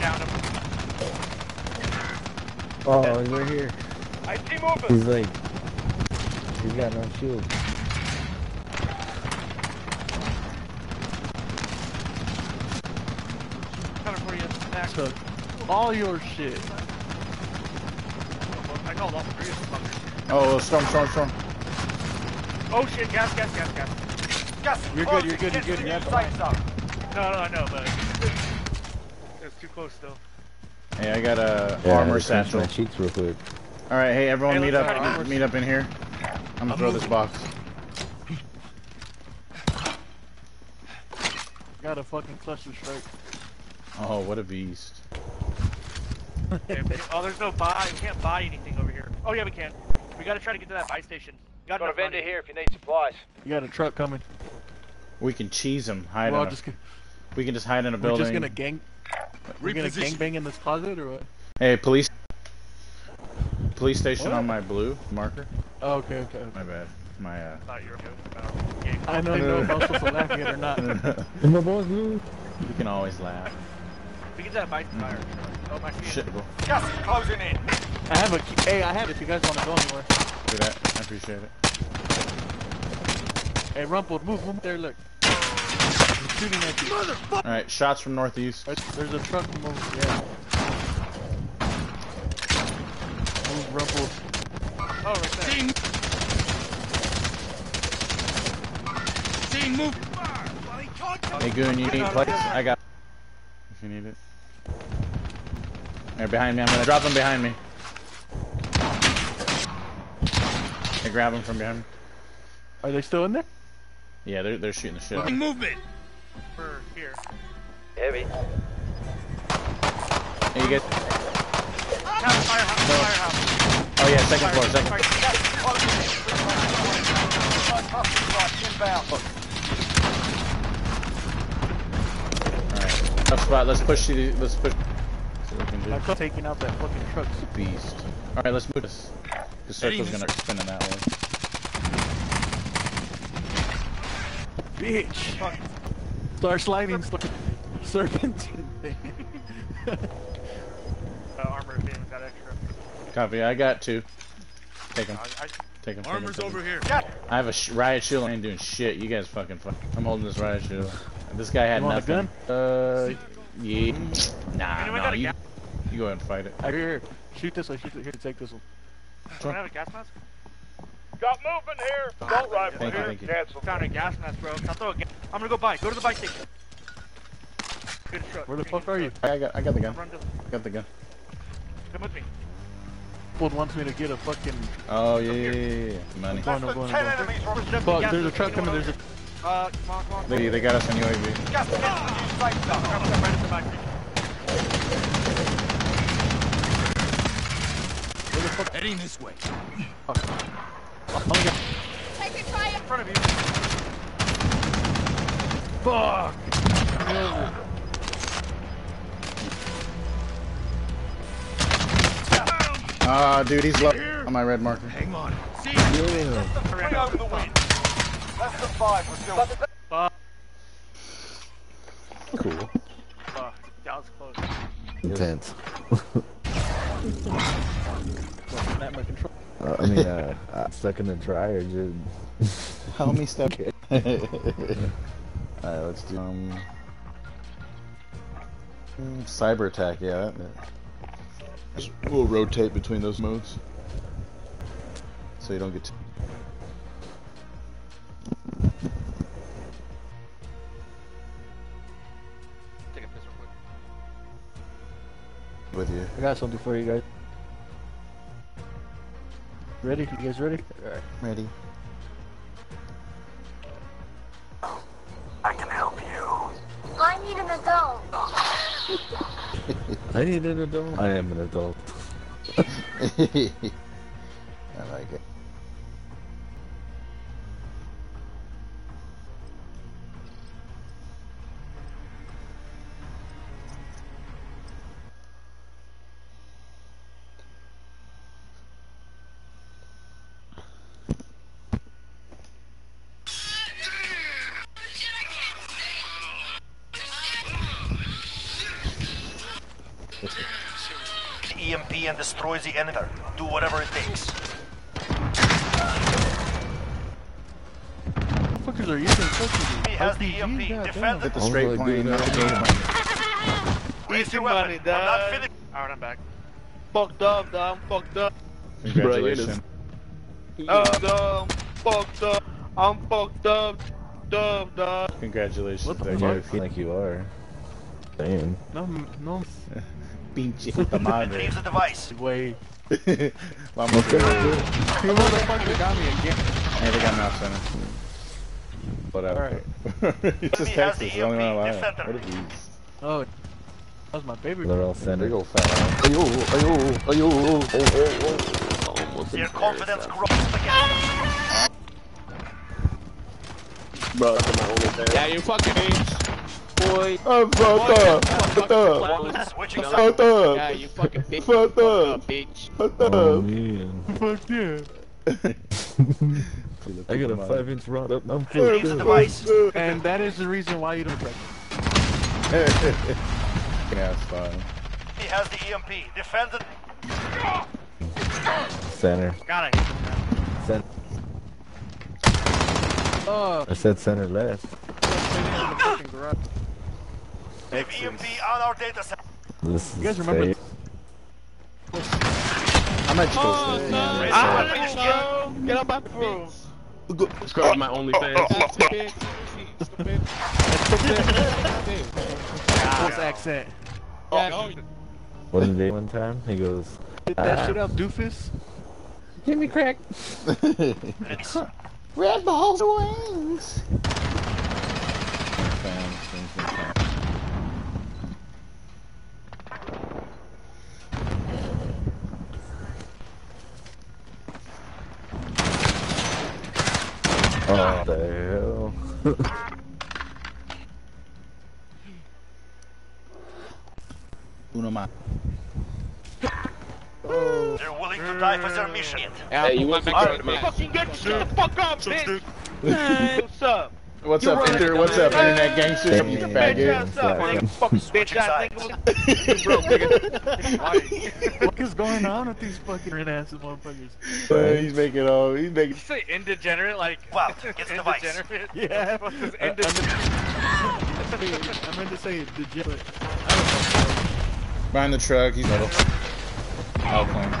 Down him. Oh, he's right here. I see movement. He's like, he's got no shield. Coming for you. Max. Took all your shit. I called all three of them. Oh, storm, storm, storm. Oh shit, gas, gas, gas, gas. Gas You're good, closing. you're good, you're good, you're new at the. No, no, I know, but it's too close still. Hey, I got a Yeah, I had armor satchel. my cheeks real quick. All right, hey, everyone, Hey, meet up, try meet up in here. I'm gonna throw this box. Got a fucking cluster strike. Oh, what a beast! Oh, there's no buy. We can't buy anything over here. Oh yeah, we can. We gotta try to get to that buy station. Got Got a vendor money. here if you need supplies. You got a truck coming. We can cheese him. Hide We're in a, just, We can just hide in a building. we're just gonna gang. We're gonna gangbang in this closet or what? Hey, police. Police station What? on my blue marker. Oh, okay, okay. okay. My bad. My uh. Thought you were good about game. I don't know if I was supposed to laugh at it or not. My boy's blue. You can always laugh. We get that buy fire. Oh my Shit, shit. bro. Gas is closing in. I have a key. Hey, I have it if you guys want to go anywhere. Do that. I appreciate it. Hey, Rumpled, move, move there, look. I'm shooting at you. All right, shots from northeast. There's, there's a truck from over yeah. Move, Rumpled. Oh, right there. Hey, Goon, you need plates? I got. If you need it. They're behind me. I'm gonna drop them behind me. I grab them from behind me. Are they still in there? Yeah, they're they're shooting the shit. out. Movement. We're here. Heavy. Hey, you guys. House, firehouse, firehouse. Oh yeah, second floor, second. Fire- Gas is closing in. First customer strike inbound. Oh. All right, tough spot. Let's push the. Let's push. See what we I'm taking out that fucking truck. Beast. All right, let's move this. The circle's gonna spin in that way. Bitch! Start sliding, start serpentine thing. Uh, armor if got extra. Copy. I got two. Take them. I, I, Take them. Armor's over here. I have a sh riot shield. I ain't doing shit. You guys fucking fuck. I'm holding this riot shield. And this guy had You want a nothing. Uh, yeah. Nah, Anyone nah. You, you go ahead and fight it. Here, here, shoot this one. shoot this, here, take this one. do I have a gas mask? Got movement here. Assault rifle Thank you, here. thank you. Cancel. Found a gas mask, bro. I'll throw a gas. I'm gonna go buy. Go to the buy station. Good truck. Where the fuck are you? I got, I got the gun. Run to, I got the gun. come with me. Wood wants me to get a fucking. Oh yeah, yeah, yeah, yeah. Money. Going, Less I'm going, than 10 I'm going. enemies remaining. Just Fuck, gas there's a truck coming, there's over- a. Uh, come on, come on. They, they got us on UAV. Gas is the new safe zone. Come right at the buy. Heading this way. Oh, yeah. In front of you. Fuck! Ah, dude, he's low on my red marker. Hang on. See Yeah. Bring home the win. Less than five. We're still. Fuck. Cool. Fuck. That was close. Intense. Snap my control. Uh, I mean, uh, uh, stuck in the dryer, dude. Help me step. Alright, let's do um mm, cyber attack. Yeah, that, that. Just- We'll rotate between those modes, so you don't get. Too Take a piss real quick. with you. I got something for you guys. Ready? You guys ready? Alright. Ready? I can help you. I need an adult. I need an adult. I am an adult. I like it. Hit the the straight plane, not the game plane. Easy money, weapon. We're not dog. finished. Alright, I'm back. Fucked up, dog. I'm fucked up. Congratulations. Oh, dog. I'm fucked up. I'm fucked up. Dub, dog. Congratulations. What the fuck? guy. feel like you are. Damn. No, no Pinche puta madre. Retrieve the device. way. Vamos a ver. You motherfucker got me again. Hey, they got me off center. Whatever. it's just He has Texas. the The only one alive. What if he's Oh, that was my favorite. They're all big centered. old fat ass? Ayo, ayo, ayo, oh, oh, oh. Their confidence grows again. Bro, that's my only fan. Yeah, you fucking bitch. Boy. I'm fucked up. Fucked up. Switching Fucked up. Yeah, you fucking bitch. Fucked up. bitch. Fucked Oh up. man. Fuck yeah. I got a five inch rod up. I'm Retrieve the fucked up. device. And that is the reason why you don't break. it. yeah, it's fine. He has the EMP. Defend the. Center. Got it. Center. Oh, I said center left. fucking have EMP on our data set. This is You guys remember. I'm at Oh, Chico's. no. Ah, Get up my bitch. Subscribe my OnlyFans. What's accent? One day, one time, he goes, Hit that shit up, doofus. "Give me crack." Red balls wings. Oh, the hell. Uno más. They're willing to die for their mission. Hey, you want Alright, to fucking get the fuck up, bitch. What's up? What's You up, run Inter? What's dumb up, ass. internet gangsters? You Damn. faggot. What's up, nigga? Fucking Switching bitch ass sides. nigga. You broke, nigga. What is going on with these fucking red ass motherfuckers? Uh, he's making all. He's making. Did you say indegenerate? Like, Wow, get the device. indegenerate? Yeah. What the fuck is I- I indegenerate? I meant to say degenerate. Behind the truck, he's middle. Alpine.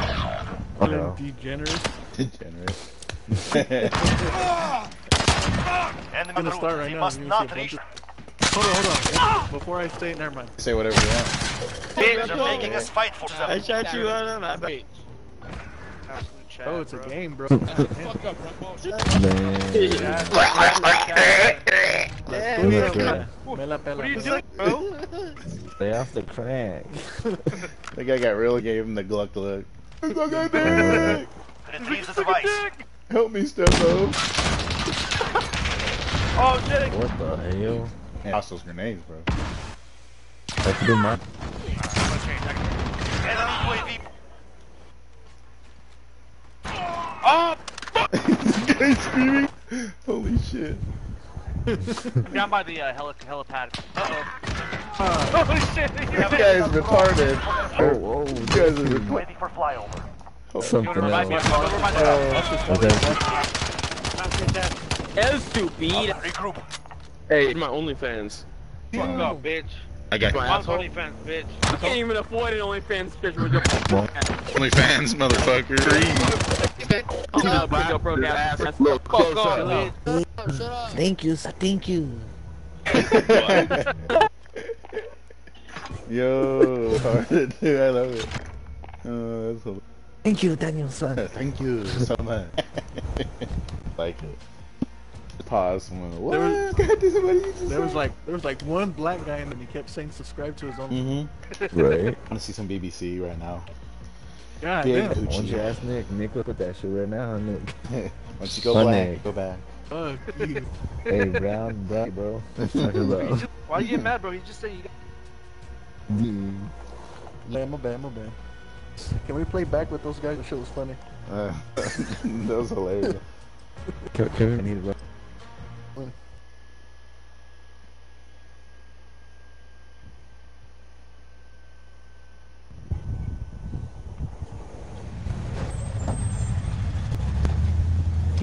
Oh, no. Degenerate. Degenerate. Enemy gonna route. start right He now. must not reach. see Hold on, hold on. Before I say, never mind. Say whatever you want. They're making us fight for them. I shot you out of my bitch. Chat, Oh, it's a game, bro. Man. Me la. What are you doing, bro? Stay off the crack. That guy got real. Gave him the gluck look. Retrieve the device. Help me, Stefo. Oh, shit. What the hell? Yeah, toss those grenades, bro. I can do my. Enemy UAV. Oh, Guy's screaming. Holy shit. down by the uh, heli helipad. Uh-oh. oh, shit. This guy's retarded. Oh, whoa. You guys are retarded. Waiting for flyover. Something You me? else. I'm going over my Oh, Okay. El stupid. Regroup. Hey, my OnlyFans. Fuck up, bitch. I got My asshole. OnlyFans, bitch. You can't even afford an OnlyFans picture with your fucking ass. only fans, motherfucker. Oh, no, but your broke ass. That's fuck up, bitch. Thank you, sir. Thank you. Yo, hard to do. I love it. Oh, that's hilarious. Thank you, Daniel, son. Thank you so much. like it. Pause. and went, What? There was- God, this is what he used There was like there was like one black guy and then he kept saying subscribe to his own. Mm-hmm. Right. I want to see some BBC right now. God Big damn. Gucci. Won't you ask Nick? Nick will put that shit right now, Nick. Once you go Funny. black, go back. Fuck you. hey, brown, brown, bro. Talking about. Why you get mad, bro? You just said you got... Yeah, my bad, my bad. Can we play back with those guys? The shit was funny. Uh, that was hilarious. Can, can we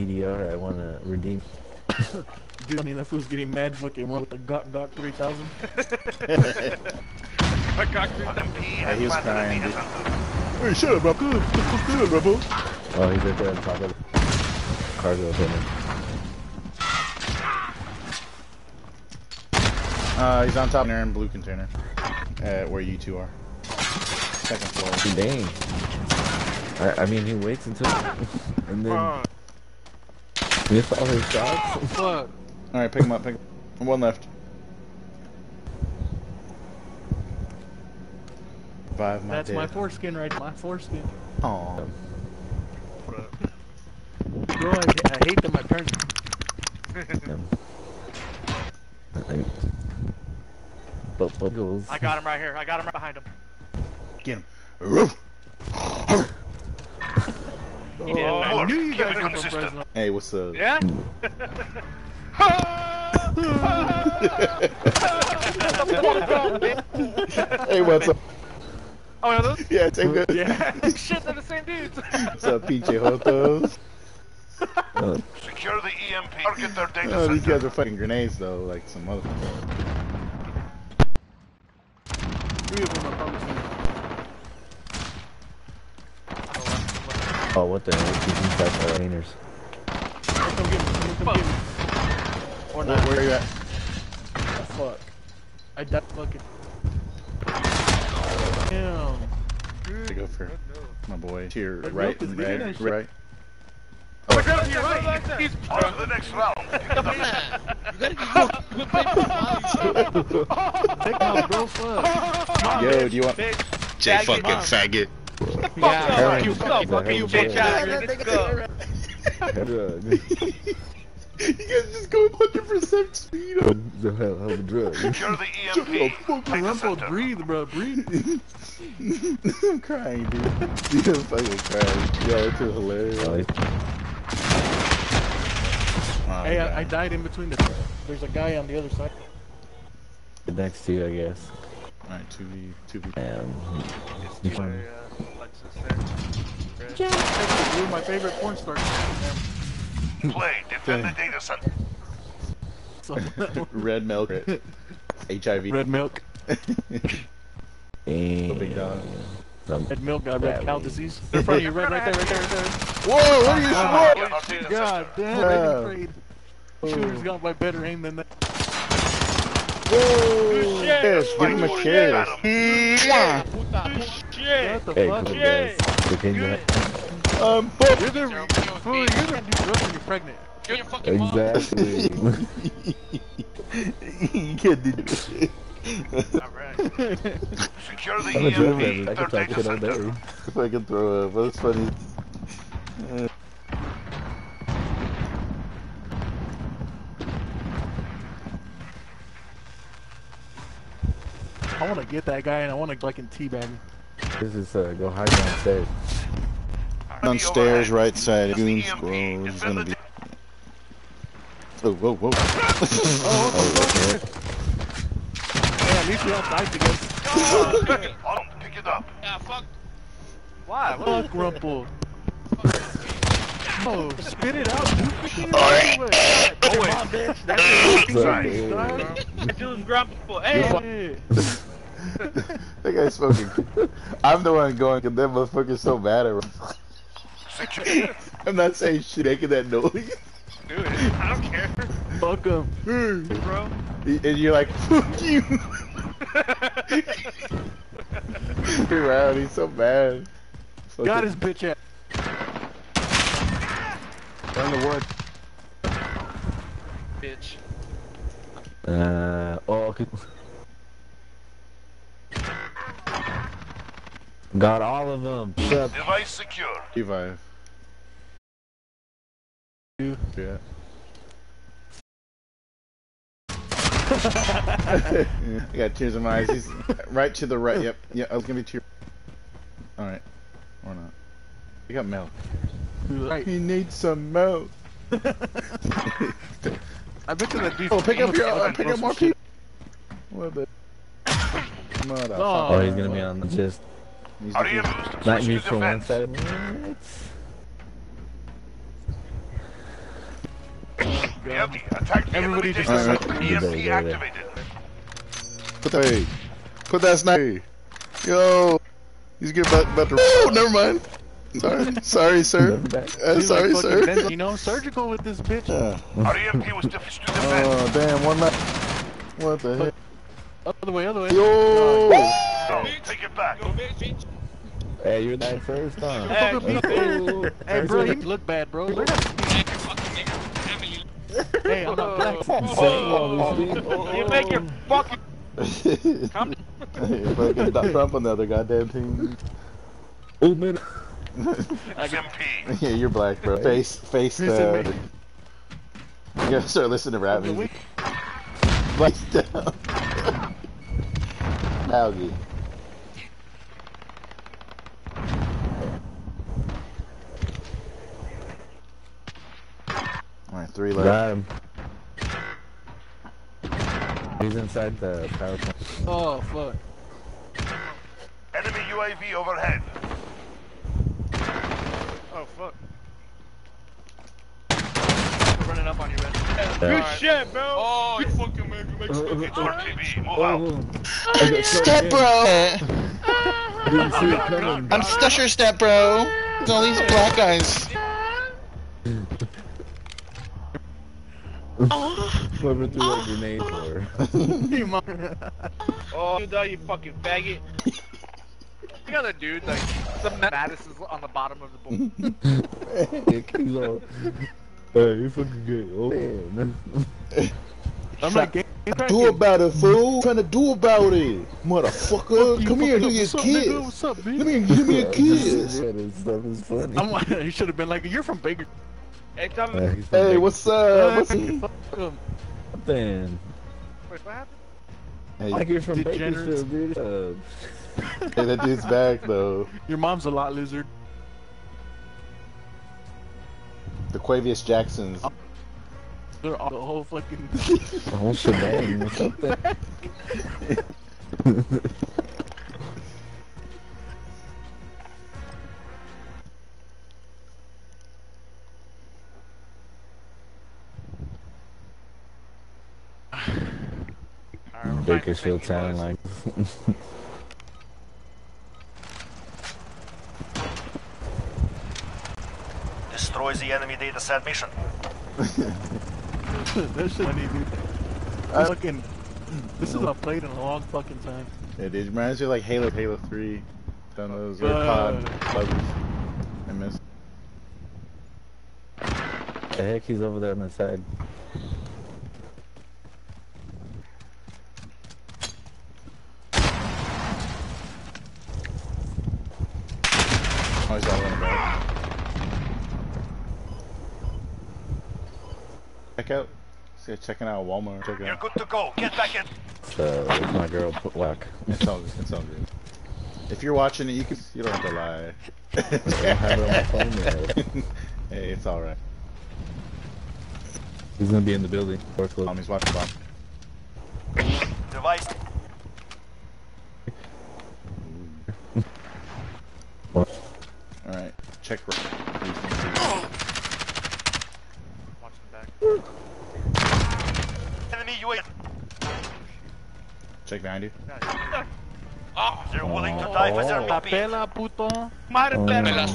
need I want to redeem. Dude, I mean, that fool's getting mad fucking wrong with the Gok Gok 3000. I got through them. Yeah, he was crying. dude. Hey, shut up, Rebel. What's good, Rebel? Oh, he's right there on top of the cargo building. Uh, he's on top there in blue container. Uh, where you two are. Second floor. Dang. I, I mean, he waits until. and then. With all his shots? Fuck. Alright, pick him up, pick him up. One left. Five, my That's dead. my foreskin right My foreskin. Aw. Bro, I, I hate that my parents. But I got him right here. I got him right behind him. Get him. Roof. He did. Oh, I knew you guys were consistent. Hey, what's up? Yeah? hey, what's up? Oh, yeah, those? Yeah, take good. Yeah. Shit, they're the same dudes. What's up, PJ Jotos? Uh, Secure the EMP. Target their data Oh, these guys are fucking grenades though, like some other. Three of them are probably same. Oh, what the hell? He's inside the containers. Come get me. Come get me. Or Where, not. where are you at? Oh, fuck. I died fucking. Damn. To go for my boy. To your Red right, milk is and red, right. Oh, my God, you're right back. He's On to the next round. Take out, bro. Fuck. Yo, do you want? Jay fucking mom. faggot. Yeah, fuck you, He's fuck a fuck you, hell of a bitch ass. Let's go. Drug. You guys just go 100% speed up. the hell of a drug. Secure the EMP. the fuck Data Rumple, breathe, bro. Breathe. I'm crying, dude. Dude, I'm fucking crying. Yo, it's hilarious. Oh, Oh, Hey, I, I died in between the. There's a guy on the other side. next to you, I guess. Alright, 2v, 2v. Um, You're my favorite porn star. Play. Defend the data center. Red milk. HIV. red milk. Damn. big dog. Red milk got red cow disease. They're in front of you, red right there, right there, right there. Whoa, what are you smoking? Our God center. damn, Yeah. I afraid. Shooter's got my better aim than that. Whoa! Yes, give him a kiss. Got him. What the Hey, fuck? cool guys. Continue. I'm fucked. You're the fool, you're the do drugs when you're pregnant. Exactly. you can't do that. Secure the I'm a drug EMP. I can talk shit all day. If I can throw up, that's funny. Uh, I want to get that guy and I want to like in teabag him. This is uh, go hide downstairs. Downstairs, right side, Use the goons. EMP. He's gonna be. Oh, whoa, whoa. Oh, shit. Yeah, at least we all died together. On him. Pick it up. Yeah, fuck. Why? What? Fuck Rumple. Oh, spit it out, dude. Spit it out. God, Oh, wait. bitch. That's your right. dude? dog. That dude's grumpy for. Hey. That guy's smoking. I'm the one going, cause that motherfucker's so mad at Secure. I'm not saying shit, making that noise. Dude, I don't care, Fuck him. bro. And you're like, fuck you. You're around, he's so mad. Got his bitch ass. In the wood. Bitch. Uh, oh, okay. Got all of them. Shut up. Device secure. Revive. You. Yeah. I got tears in my eyes. He's right to the right. Yep. Yeah, I was gonna be to your. Alright. Or not. We got milk. Right. He needs some milk. I bet you that beef. Oh, pick up your. Uh, pick up more people. What the. Motherfucker. Oh, he's gonna be on the just He's Are you looking- not Switch me to for one side. god. Attack the Everybody enemy just data Alright. center. There, there, EMP there. activated. Put that. Hey, put that sniper. Yo, he's getting about, about to. Oh, never mind. Sorry, sorry, sir. Uh, He's sorry, like sir. fucking Benz, you know, surgical with this bitch. Yeah. Our EMP was defused to defend. Oh damn, one man. What the heck? Other way, other way. Yo. No, take it back. Hey, you're that first, huh? Hey, Let's. Hey, bro, you look bad, bro. hey, I'm not black. You make your fucking. Hey, fucking Donald Trump on the other goddamn team. Oh man. EMP. yeah, you're black, bro. Face, face. Listen, Uh, man. you gotta start listening to rap music. Lights down. Howdy. Alright, three left. Got him. He's inside the power plant. Oh, fuck. Enemy UAV overhead. Oh fuck. We're running up on you, Red. Good shit, bro. Oh, you fucking man, you make It's RTV. Move out. I got Step bro! Didn't see it coming. I'm Stusher Step bro! Look at All these black guys. Whoever threw that grenade for. Oh, you die, you fucking faggot. You got a dude like some Mattis is on the bottom of the boat. He's all, hey, you fucking good. Oh man. I'm like, game Do about it, fool. Trying to do about it, motherfucker. Come here, give me a What's up, nigga? kiss. What's up, Let me give me a kiss. Yeah, stuff is funny. I'm like, you should have been like, you're from Baker. Hey, tell me. Yeah, he's from Hey, Vegas. what's up? What's Hey, fuck him. Then, Wait, what happened? Hey, like you're from Degenerates. Bakersfield, dude. Uh, hey, that dude's back though. Your mom's a lot lizard. The Quavius Jacksons. Oh. They're all the whole fucking. the whole shebang. What's up there? Bakersfield sounding like. Destroys the enemy data set mission. that shit funny, dude. Uh, fucking. This is not played in a long fucking time. It, it reminds me of like Halo, Halo 3. Done those or Uh. COD levels. I miss. The heck, he's over there on the side. Oh, he's all running back. Check out. See, checking out Walmart. Check out. You're good to go. Get back in. So, where's my girl put whack? It's all good. It's all good. If you're watching it, you can. You don't have to lie. I don't have it on my phone yet. hey, it's all right. He's gonna be in the building. Door Um, closed. he's watching bomb. Device. All right. Check. right. Watch him back. Enemy UAV. Check behind you. Oh, they're willing to die for their La puppy. pela, puto. Madre Oh, perra.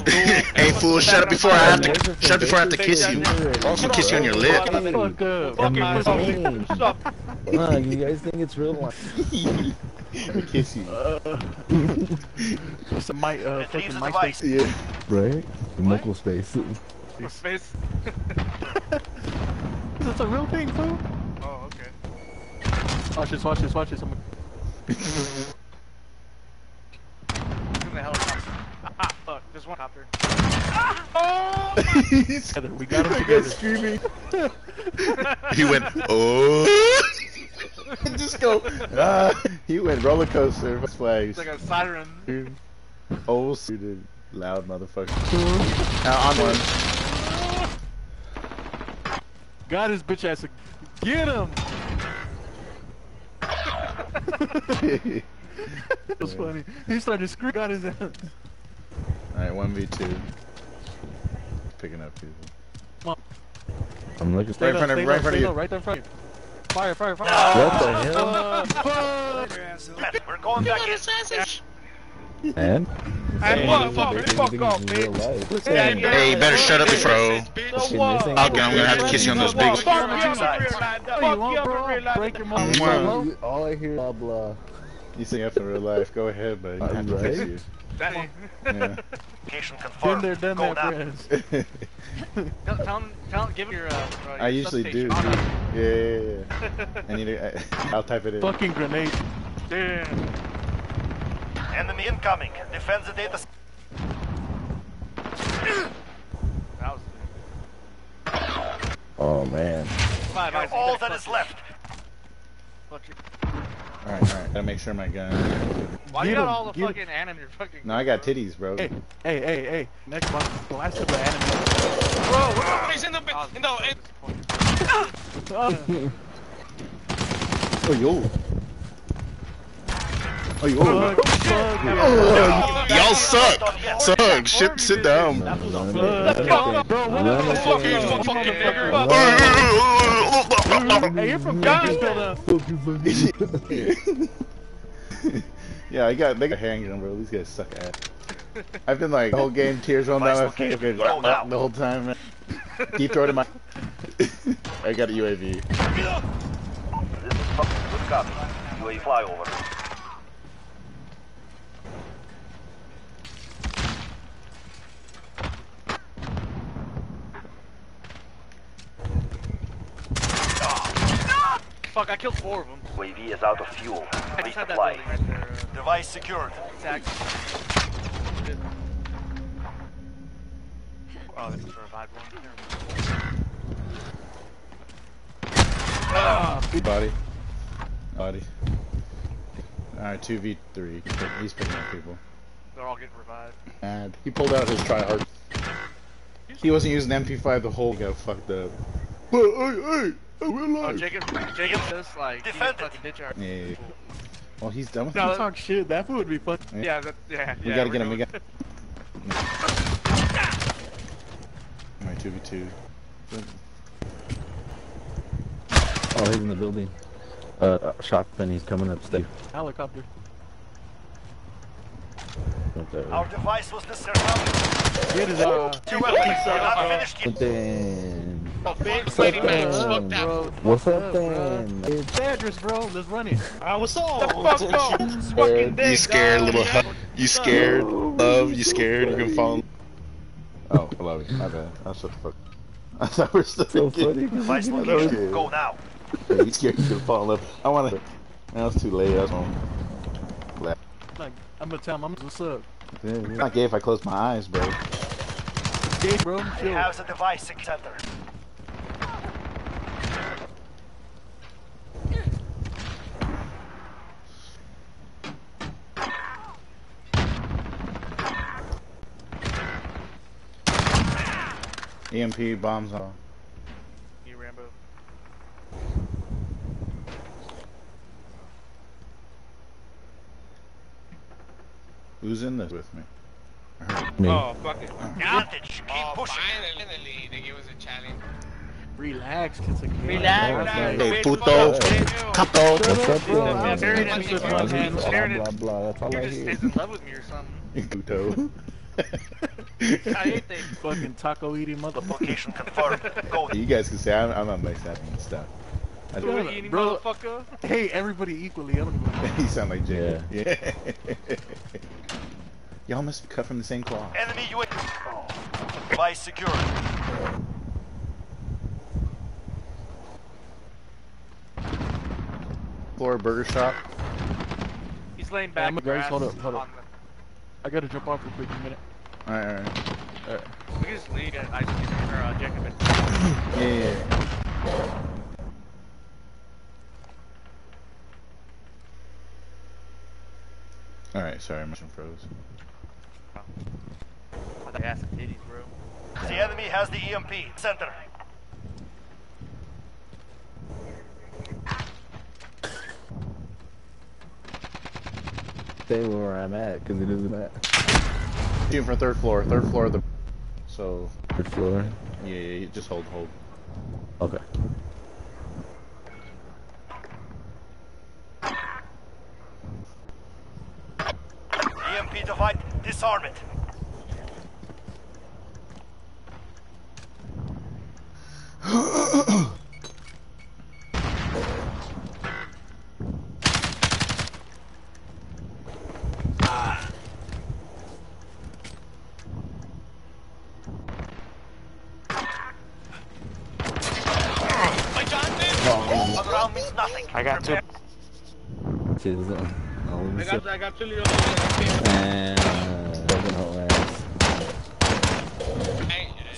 Hey fool, shut up before I have to shut up before I have to kiss you. I'll also kiss you on your lip. Shut the fuck up. Fucking my pussy. name. What's up? Ah, you guys think it's real life? Kiss you. Uh, it's a my, uh, fucking leaves a MySpace. Yeah. Right? The local space. His face. It's a real thing, fool. Oh, okay. Watch this, watch this, watch this. I'm He's in the helicopter. Ah, fuck. There's one copter. together. We got him together. screaming. He went, oh. Just go. Ah, he went roller coaster. Flags. It's like a siren. Dude. Old suited, loud motherfucker. Now on one. Got his bitch ass. Get him! It was funny. He started screaming. Got his ass. Alright, 1v2. Picking up people. Come I'm looking. Stay Right in front of- stay right in front of you. Right there in front of you. Fire, fire, fire. What the hell? Fuck. We're going back in. And? And what? Fuck, fuck off, bitch. Hey, you better shut up before. So what? Okay, I'm gonna have to kiss you on those big. Fuck you on the real life. Fuck you on the real life. Break your mom. Mwah. All I hear blah blah. You say after real life, go ahead, but you have to right? fix you. Dang. Yeah. Location Been there, done Go that, friends. Tell, tell him, tell him, give him your. Uh, uh, I usually do. dude. Oh. Yeah, yeah, yeah. I need to. I, I'll type it in. Fucking grenade. Damn. Enemy incoming. Defend the data. That was. Oh man. Five, You're all that is left. fuck your- All right, all right. Gotta make sure my gun. Why you got him, all the get him. fucking anime fucking. No, I got titties, bro. Hey, hey, hey, hey. Next month, blast up the anime. Bro, somebody's in the in the in, Oh yo. Oh yo. Fuck, fuck, Y'all suck. Suck. Shit, sit down. Bro, what the fuck? You fucking nigger. Hey, you're from Ghana. yeah, I got they got handgun, bro. These guys suck ass. I've been like the whole game tears rolling down my face okay, Go now. the whole time, man. Keep throwing my. I got a UAV. This is fucking good copy. UAV flyover. Fuck, I killed four of them. UAV is out of fuel. I just had that Resupply. right there. Uh, Device secured. taxi. Oh, they must have revived one. Body. Body. Alright, 2v3. He's picking up people. They're all getting revived. And he pulled out his try hard. He wasn't using MP5 the whole. He got fucked up. Hey, hey, hey! We're Oh, alive! Jacob, Jacob says like he Defend it. fucking ditch our. Yeah, yeah, yeah. Well, he's done with Don't it. talk shit. That food would be fun. Yeah, that, yeah, We yeah. gotta we're get him, we got. My 2v2. Oh, he's in the building. Uh, uh shotgun. He's coming upstairs. Helicopter. Our device was surrounded. Get his uh. Two enemies are not finished yet. Then. Oh, big lady Max. Fuck that. What's up up, bro? then? It's address, bro. Let's run it. I was all fuck off. Fucking You scared, little. hu- You scared, love. You scared. You can fall. Oh, I love you. My bad. I was so fuck. I thought we were still So thinking. funny. 'cause Device he's in the location. Go now. Hey, you scared you could fall in love. I wanna. Man, it's too late. I was on. Like, I'm gonna tell him, I'm what's up. It's not gay if I close my eyes, bro. Gay, bro. He Chill. has a device center. EMP bombs on. You Rambo. Who's in this with me? Me. Oh, fuck it. Advantage. Keep Oh, pushing. finally, they give us a challenge. Relax, it's a game. Relax, Relax. Hey, puto. Capo. What's up Yeah, then? staring at me, with bro. one Blah, hand. blah, staring at- blah, blah. That's all You I just hear. in love with me or something. Kuto. I hate things. Fucking taco eating motherfucker. Location confirmed. Go. you guys can say I'm, I'm not like that and stuff. I Food do. eating Bro. motherfucker. Hey, everybody equally. I don't give a fuck. you sound like Jacob. Yeah. Y'all must be cut from the same cloth. Enemy UAV. Device secured. Floor burger shop. He's laying Hey, back. I'm Grace, grass hold up, hold up. the- I gotta jump off for a quick minute. Alright, alright. We can just leave it. I just or uh, Jacob. and- Yeah, yeah, yeah. Alright, sorry, my motion froze. I thought you asked titties, bro. The enemy has the EMP. Center. Stay where I'm at, cause it isn't at. Shooting from third floor, third floor of the. So, Third floor. yeah, yeah, yeah, just hold, hold. Okay. EMP device, disarm it. One round means nothing. I got two. Cheers. uh, oh, I got, I got two little. And uh, fucking whole ass.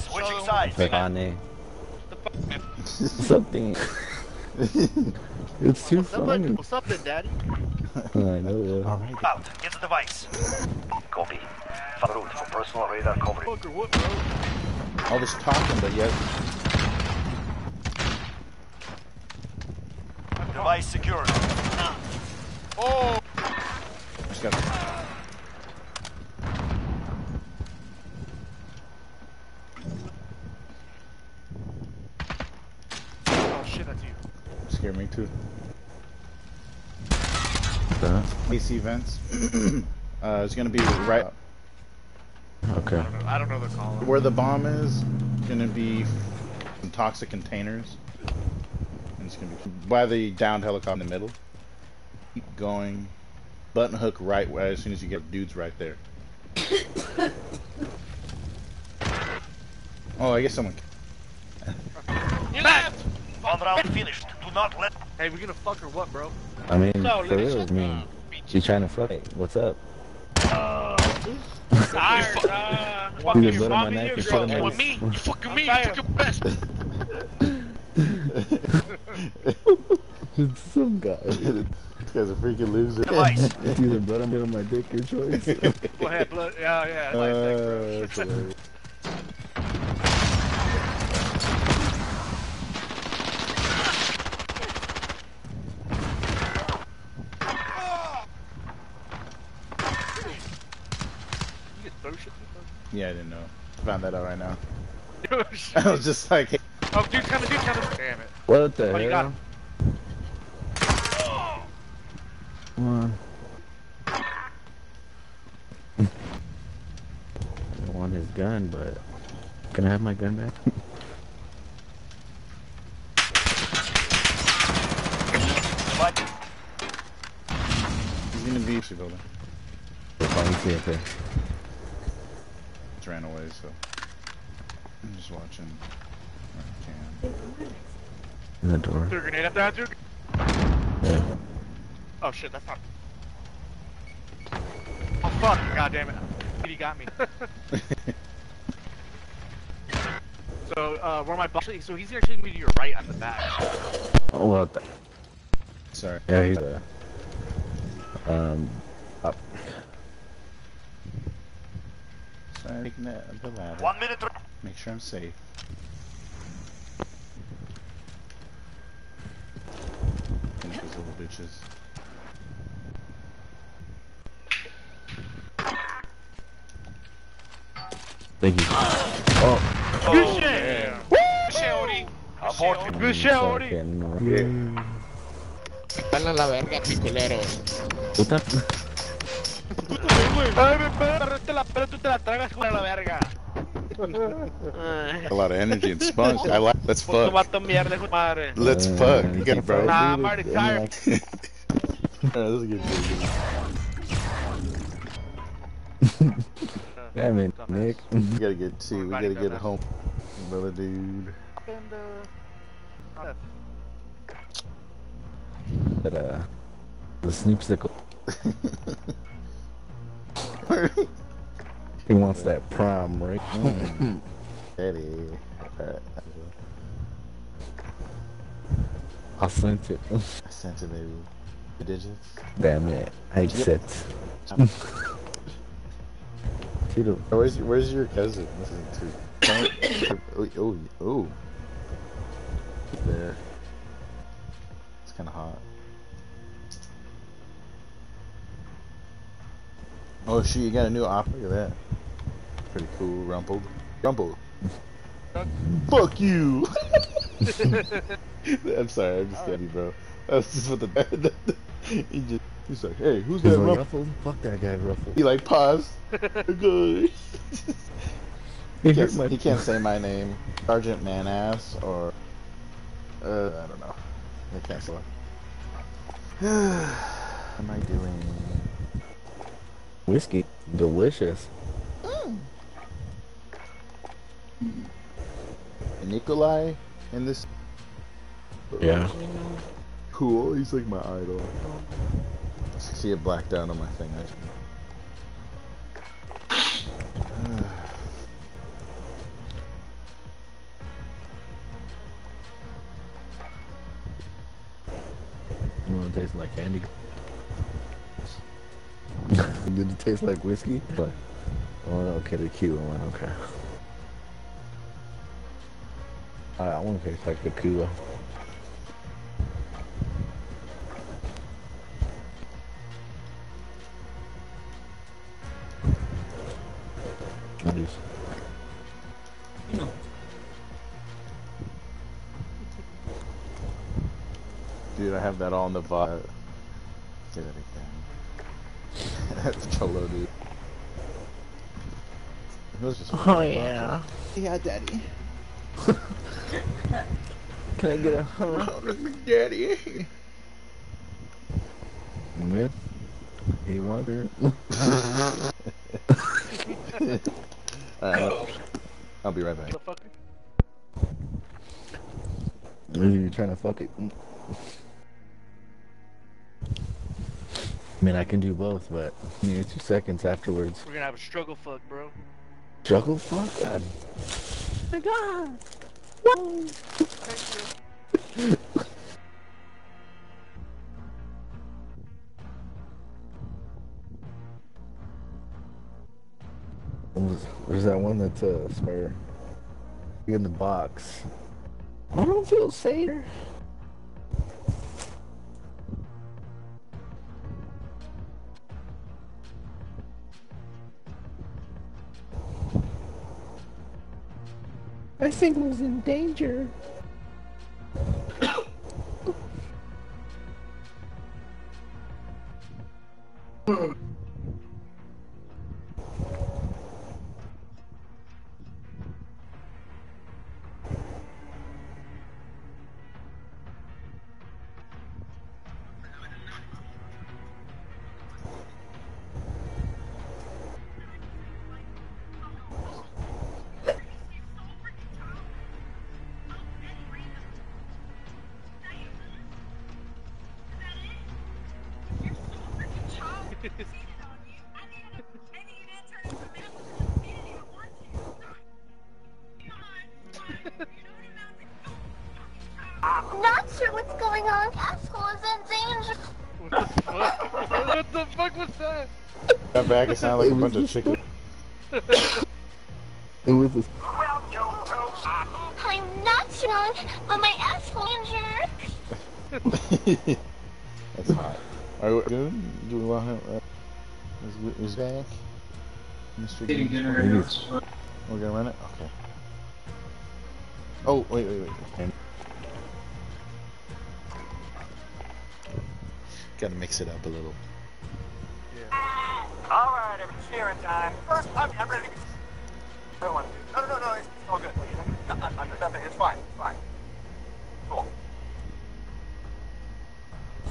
Switching sides. Pepane. Something. it's too funny. What's up, then, Daddy? I know. Yeah. Out. Get the device. Copy. Follow route for personal radar coverage. Fucker, what, bro? All this talking, but yet Device secured. Oh! Just got Oh shit, that's you. scared me too. Uh, AC vents. uh, it's gonna be right okay. I don't know the call. where the bomb is. Gonna be some toxic containers. And it's gonna be by the downed helicopter in the middle. Keep going. Button hook right as soon as you get dudes right there. oh, I guess someone. You left! One round finished. Do not let. Hey, we gonna fuck or what, bro? I mean, No, for real. I mean, she trying to fuck. What's up? Tired, uh, You fucking can your blood on my mommy neck here, and bro. shit on my With me? neck. You fucking me? You fucking best. It's some guy. This guy's a freaking loser. Device. It's either blood on me or my dick, your choice. Go ahead, blood. Yeah, yeah. Like, Uh, that's hilarious. you get throw shit. yeah, I didn't know. Found that out right now. Oh, I shit. was just like, hey, oh, dude's coming, dude's coming. Damn it. what the Oh, you got hell? him. Come on. I want his gun, but can I have my gun back? He's gonna be building. Oh, you see there. Just ran away, so I'm just watching. where I can. In the door. Threw a grenade up there, dude. Yeah. Oh shit, that's not. Oh fuck! God damn it! He got me. so, uh, where my boss? So he's actually gonna be your right on the back. Oh, well, th Sorry. yeah, he's uh, um, up. Sorry, taking that the ladder. One minute. Make sure I'm safe. These little bitches. Thank you. Oh, Good shit! Good shit, Ori. Abort. Good shit, Ori. fucking. Van a la verga, piculeros. Puta. Ay, me perra, la pero tú te la tragas con la verga. A lot of energy and sponge. I like. Let's fuck. vato mierda, hijo de madre. Let's Uh, fuck. You got it, bro. Nah, I'm already tired. Alright, this is good. Damn it, Nick. We gotta get two. We gotta get home, brother, dude. And uh, But, uh, the snoopsicle. He wants that prime, right? Eddie. Alright. I sent it. I sent it, baby. The digits. Damn it. I accept. Tito. Where's your, where's your cousin? Oh, oh, oh. There. It's kind of hot. Oh shit, you got a new op. Look at that. Pretty cool. Rumpled. Rumpled. Fuck you! I'm sorry, I'm just kidding, bro. That was just what the he just he's like, hey, who's He's that like, ruffle? Ruffles? Fuck that guy, Ruffles. He like paused. Good. He he, can't, he can't say my name, Sergeant Manass, or uh, I don't know. I cancel it. What am I doing? Whiskey. Delicious. Nikolai in this. Yeah. Cool. He's like my idol. See it blacked out on my thing. I... You want to taste like candy? Did it taste like whiskey? But, oh, okay, the cute one, okay. I, I want to taste like tequila. Nice. Dude, I have that all in the vibe. Say that again. That's Cholo, dude. It was just Oh, yeah. Yeah, daddy. Can I get a huh? Oh, daddy. Yeah. He wonder. Alright, I'll be right back. You trying to fuck it? I mean, I can do both, but I need two seconds afterwards. We're gonna have a struggle fuck, bro. Struggle fuck? God. my god. There's, there's that one that's uh, spare in the box. I don't feel safe. I think I was in danger. Back, it sounded like a bunch of chicken. It was this. I'm not sure, but my asshole injured. That's hot. Are we good? Do we want him? Uh, is, is back? Mr. Getting Gaines? dinner right We're gonna run it? Okay. Oh, wait, wait, wait. And- Gotta mix it up a little. Alright, everyone, cheering time. First, I'm, I'm ready to I don't want to. No, no, no, it's all good. No, I'm, I'm nothing. It's fine. It's fine. Cool.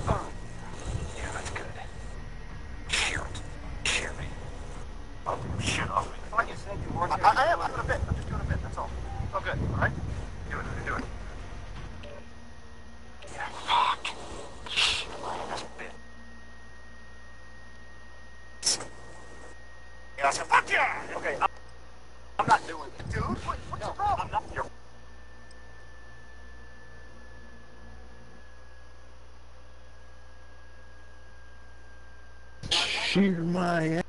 Yeah, that's good. Shoot. Shoot me. Oh, shoot off me. I thought you said you weren't. I, I am. I'm doing a bit. I'm just doing a bit. That's all. It's all good. All right? Do it. Do it. Yeah, fuck. Shit, that's a bit. Yeah, I said, fuck yeah! Okay, I'm, I'm not doing it. Dude, what, what's the problem? I'm not, you're... Shear my ass.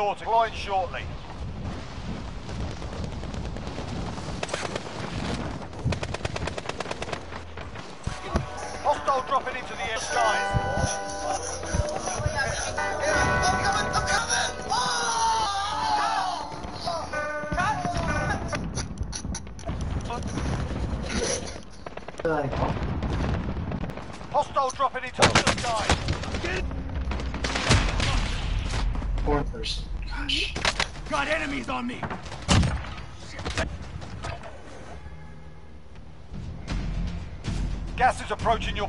Flying shortly.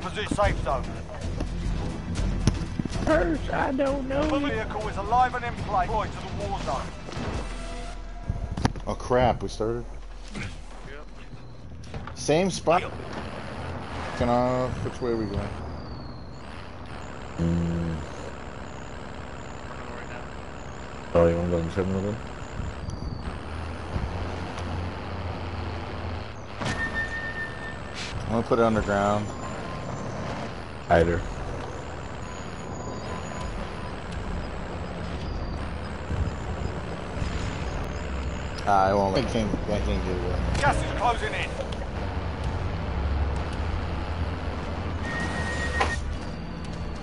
Is approaching your position safe zone. First, I don't The vehicle is alive and in play. Deploy to the war zone. Oh crap, we started. Same spot. Can off. Which way are we going? Mm. Oh, you want to go in 7 Eleven? I'm gonna put it underground. Hider. Ah, I won't. I can't. I can't it. Up. Gas is closing in.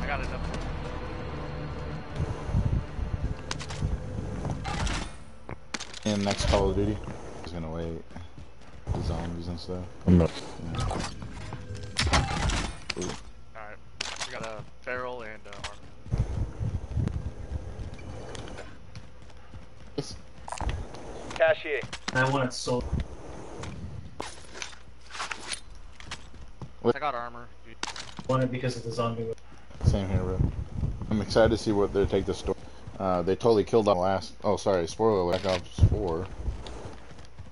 I got it up. In next Call of Duty, he's gonna wait. The zombies and stuff. I'm not. Yeah. Ooh. Alright. We got a feral and uh, armor. Cashier. I want it sold. I got armor. Dude. want it because of the zombie. Same here, bro. I'm excited to see what they take the story. Uh, they totally killed on last. Oh, sorry. Spoiler: Black Ops 4.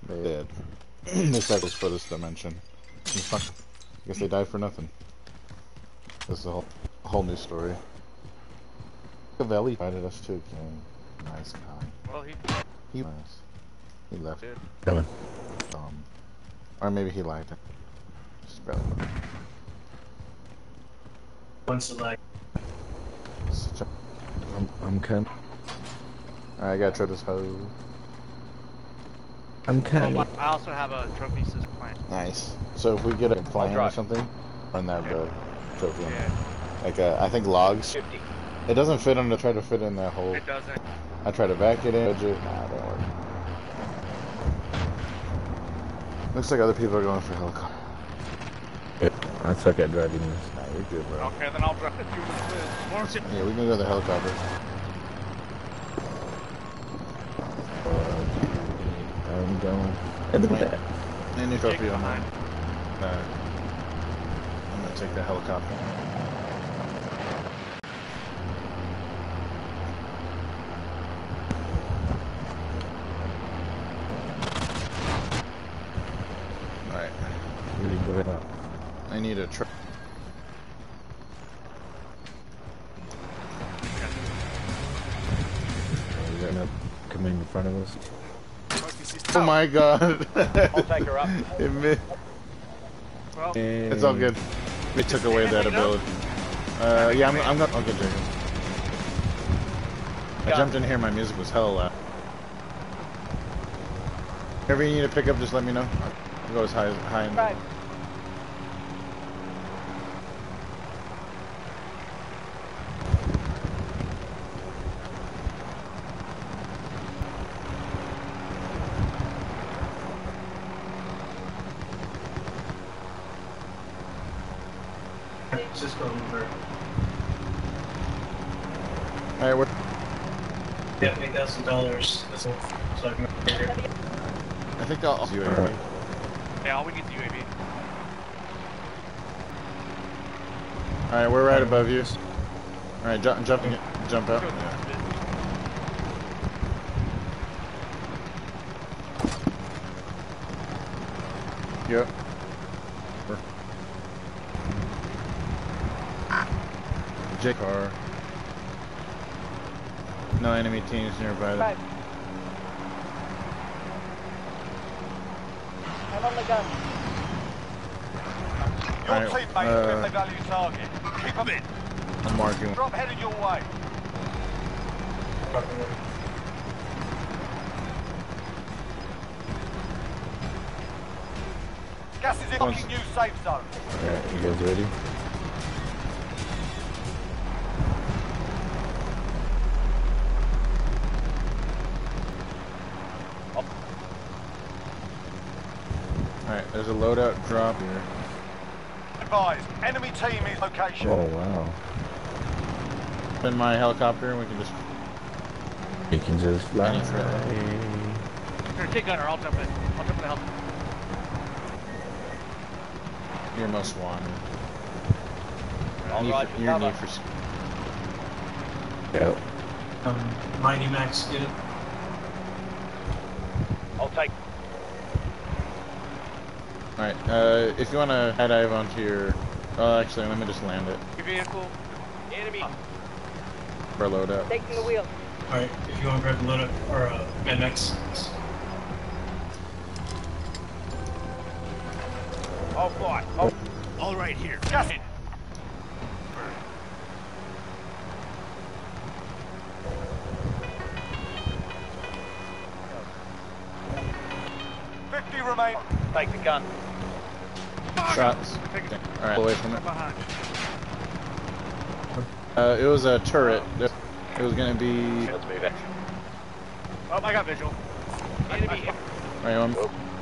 They did. they said this for this dimension. Fuck- I guess they died for nothing. This is a whole, a whole new story. Cavelli invited us to a game. Nice guy. Well, he He was. He left. did. Coming. Um, or maybe he liked it. Just barely. Once in like Such a- I'm, I'm coming. Alright, I gotta try this hose. I'm coming. Oh, I also have a trophy system plant. Nice. So if we get a plane or something, run that the trophy. Yeah. Like uh, I think logs. 50. It doesn't fit on to try to fit in that hole. It doesn't. I try to back it in. Budget. Nah, it don't work. Looks like other people are going for helicopter. Yeah, I suck at driving this. Nah, you're good, bro. Okay, then I'll drive you with the Yeah, we can go to the helicopter. I'm going. Hey, look at that. Any trophy Jake on mine. behind. Nah. I'm gonna take the helicopter. Alright. Really go ahead. I need a truck. You're gonna come in front of us. Oh my god. I'll take her up. it mi- Well, It's all good. We took away that ability. Uh, yeah, I'm, I'm gonna. I'll get Jacob. I jumped in here. My music was hella loud. Whatever you need to pick up, just let me know. I'll go as high as high. And, Right. Thousand dollars. So I can get here. I think I'll. I'll do it. Yeah, all we need is UAV. All right, we're right above you. All right, jump, jumping, jump out. Yep. J car. No enemy teams nearby. Right. I'm on the gun. Your Alright, teammates uh, the value target. Keep them in. I'm marking. Drop headed your way. Gas is in Once- fucking new safe zone. Alright, you guys ready? There's a loadout drop here. advised. Enemy team is location. Oh wow. In my helicopter, and we can just. You can just fly. Here, take gunner. I'll jump in. I'll jump in the helicopter. You're most wanted. All Need for, your cover. need for. s- Yep. Um, Mighty Max, get it. I'll take. Alright, uh, if you want to head dive onto your. Oh, actually, let me just land it. Your vehicle. Enemy. Or load up. Taking the wheel. Alright, if you want to grab the loadout, or uh, Mad Max. I'll fly. I'll... All right here. Just Fifty remain. Take the gun. Shots. Alright, away from it. Uh, it was a turret. It was gonna be. Let's move it. Oh, I got visual. Enemy Right, um,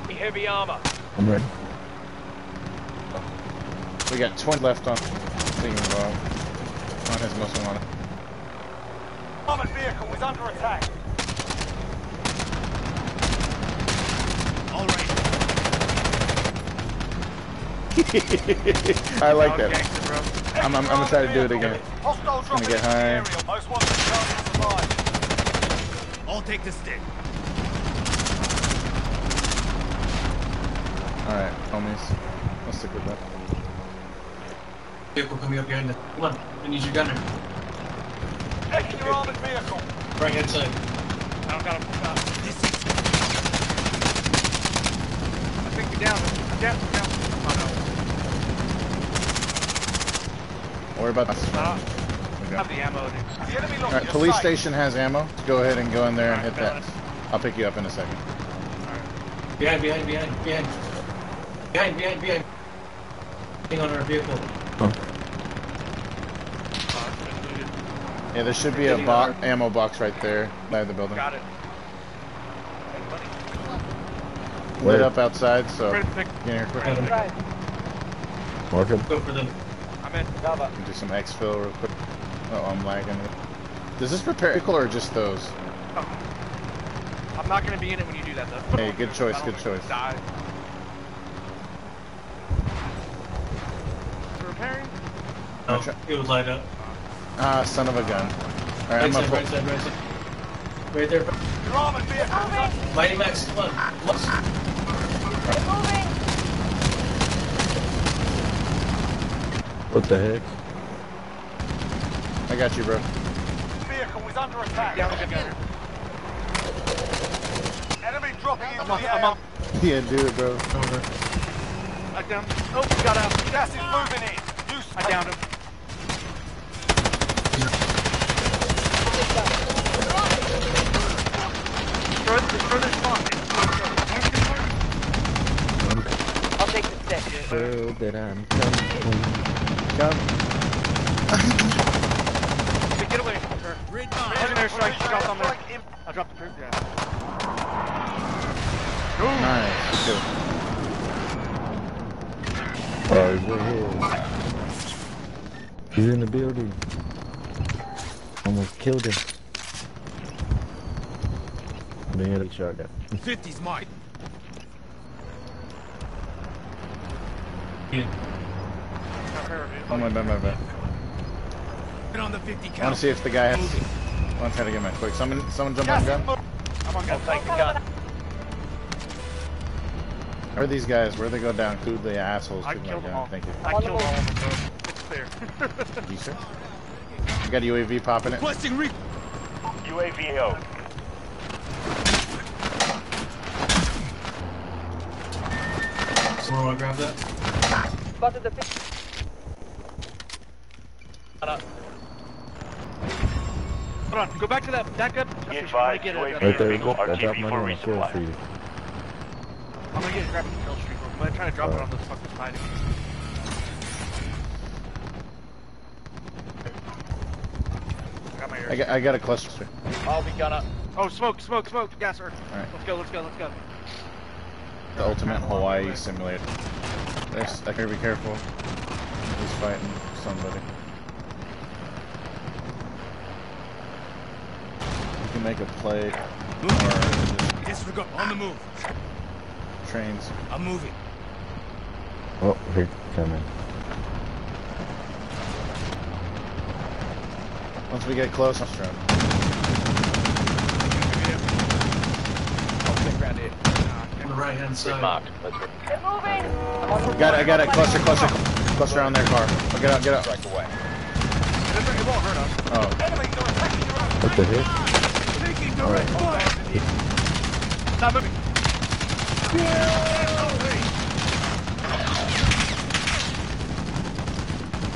heavy armor. I'm ready. we got 20 left on. Thinking about. On his most wanted. Armored vehicle is under attack. All right. I like that. I'm, I'm, I'm gonna try to do it again. Hostile Gonna get high. area. Most wanted targets survive. I'll take the stick. Alright, homies. Let's stick with that. Vehicle coming up behind us. Come on, I need your gunner. Taking your armored vehicle. Right hand side. I don't got him. Uh, I think you're down. I'm down. I'm down. Oh, Worry about that. no. Uh, Okay. have the ammo. Dude. The enemy Alright, police sight. station has ammo. Go ahead and go in there and hit that. I'll pick you up in a second. Behind, behind, behind, behind. Behind, behind, behind. Hang on our vehicle. Yeah, there should be a bo ammo box right there by the building. Got it. Lit up outside, so Quick, quick. get here quick. Mark him. Go for them. I'm in. Cover. Do some exfil real quick. Oh, I'm lagging. Does this repair vehicle or just those? I'm not gonna be in it when you do that though. Hey, good choice, good choice. Die. Repairing? No, it was light up. Ah, son of a gun. Alright, I'm Right gonna right side, right side. Right there. Your armored vehicle is Mighty Max, come on. Plus. What the heck? I got you, bro. vehicle is under attack. Down the gunner. Enemy dropping into I'm on. the I'm air. on. Yeah, do it, bro. I down. Oh, he got out. Gas is ah. moving in. Use I downed him. Destroy, destroy the spawn. I'll take the stick. Girl that I'm coming. Come. Hey, Get away. There's an airstrike. Drop on there. I dropped the crew. Yeah. Nice. Good. Oh, he's right here. He's in the building. Almost killed him. They had a shot at. 50's mine. Oh my bad, my bad. Get on the 50 count. I want to see if the guy has. I want to try to get my quick. Someone, someone jump on gun. I'm on I'll take the gun. Where are these guys? Where they go down? Who the assholes? I killed them all. Thank you. I killed all of them, bro. It's clear. You sir? You got a UAV popping it. Requesting re- UAV Someone wanna grab that? Spotted the fish. Hold on. Go back to that. Back up. Be I'm advised, get UAV a, Right there. Vehicle I dropped RTV money for on the kill resupply. for you. I'm gonna get a grab the kill streak. I'm gonna try to drop it on this fucking side. Got my. I got, I got a cluster. I'll be gunner. Oh, smoke, smoke, smoke, gas, sir. Alright. Let's go, let's go, let's go. The ultimate Hawaii simulator. There's, I gotta be careful. He's fighting somebody. You can make a play or just Disregard. On the move. trains. I'm moving. Oh, here coming. Once we get close, I'll try. On the right hand side. Marked. Let's go. They're moving. Got it, I got it. Cluster, cluster, cluster on their car. Oh, get out, get out. Strike away. It won't hurt us. Oh, What the heck? Alright. Stop moving.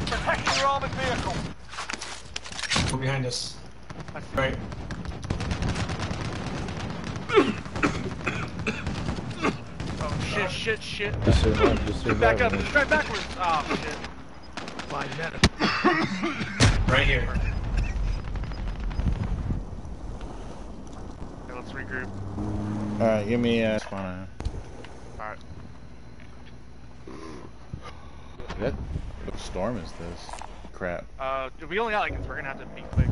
Protecting your armored vehicle. Go behind us. Right. Oh shit, shit, shit. Just survive, just survive. Back up, straight backwards. Oh shit. Fine, Right here. Okay, let's regroup. Alright, give me uh, spawn. Alright. What what storm is this? Crap. Uh, we only got like, we're gonna have to be quick.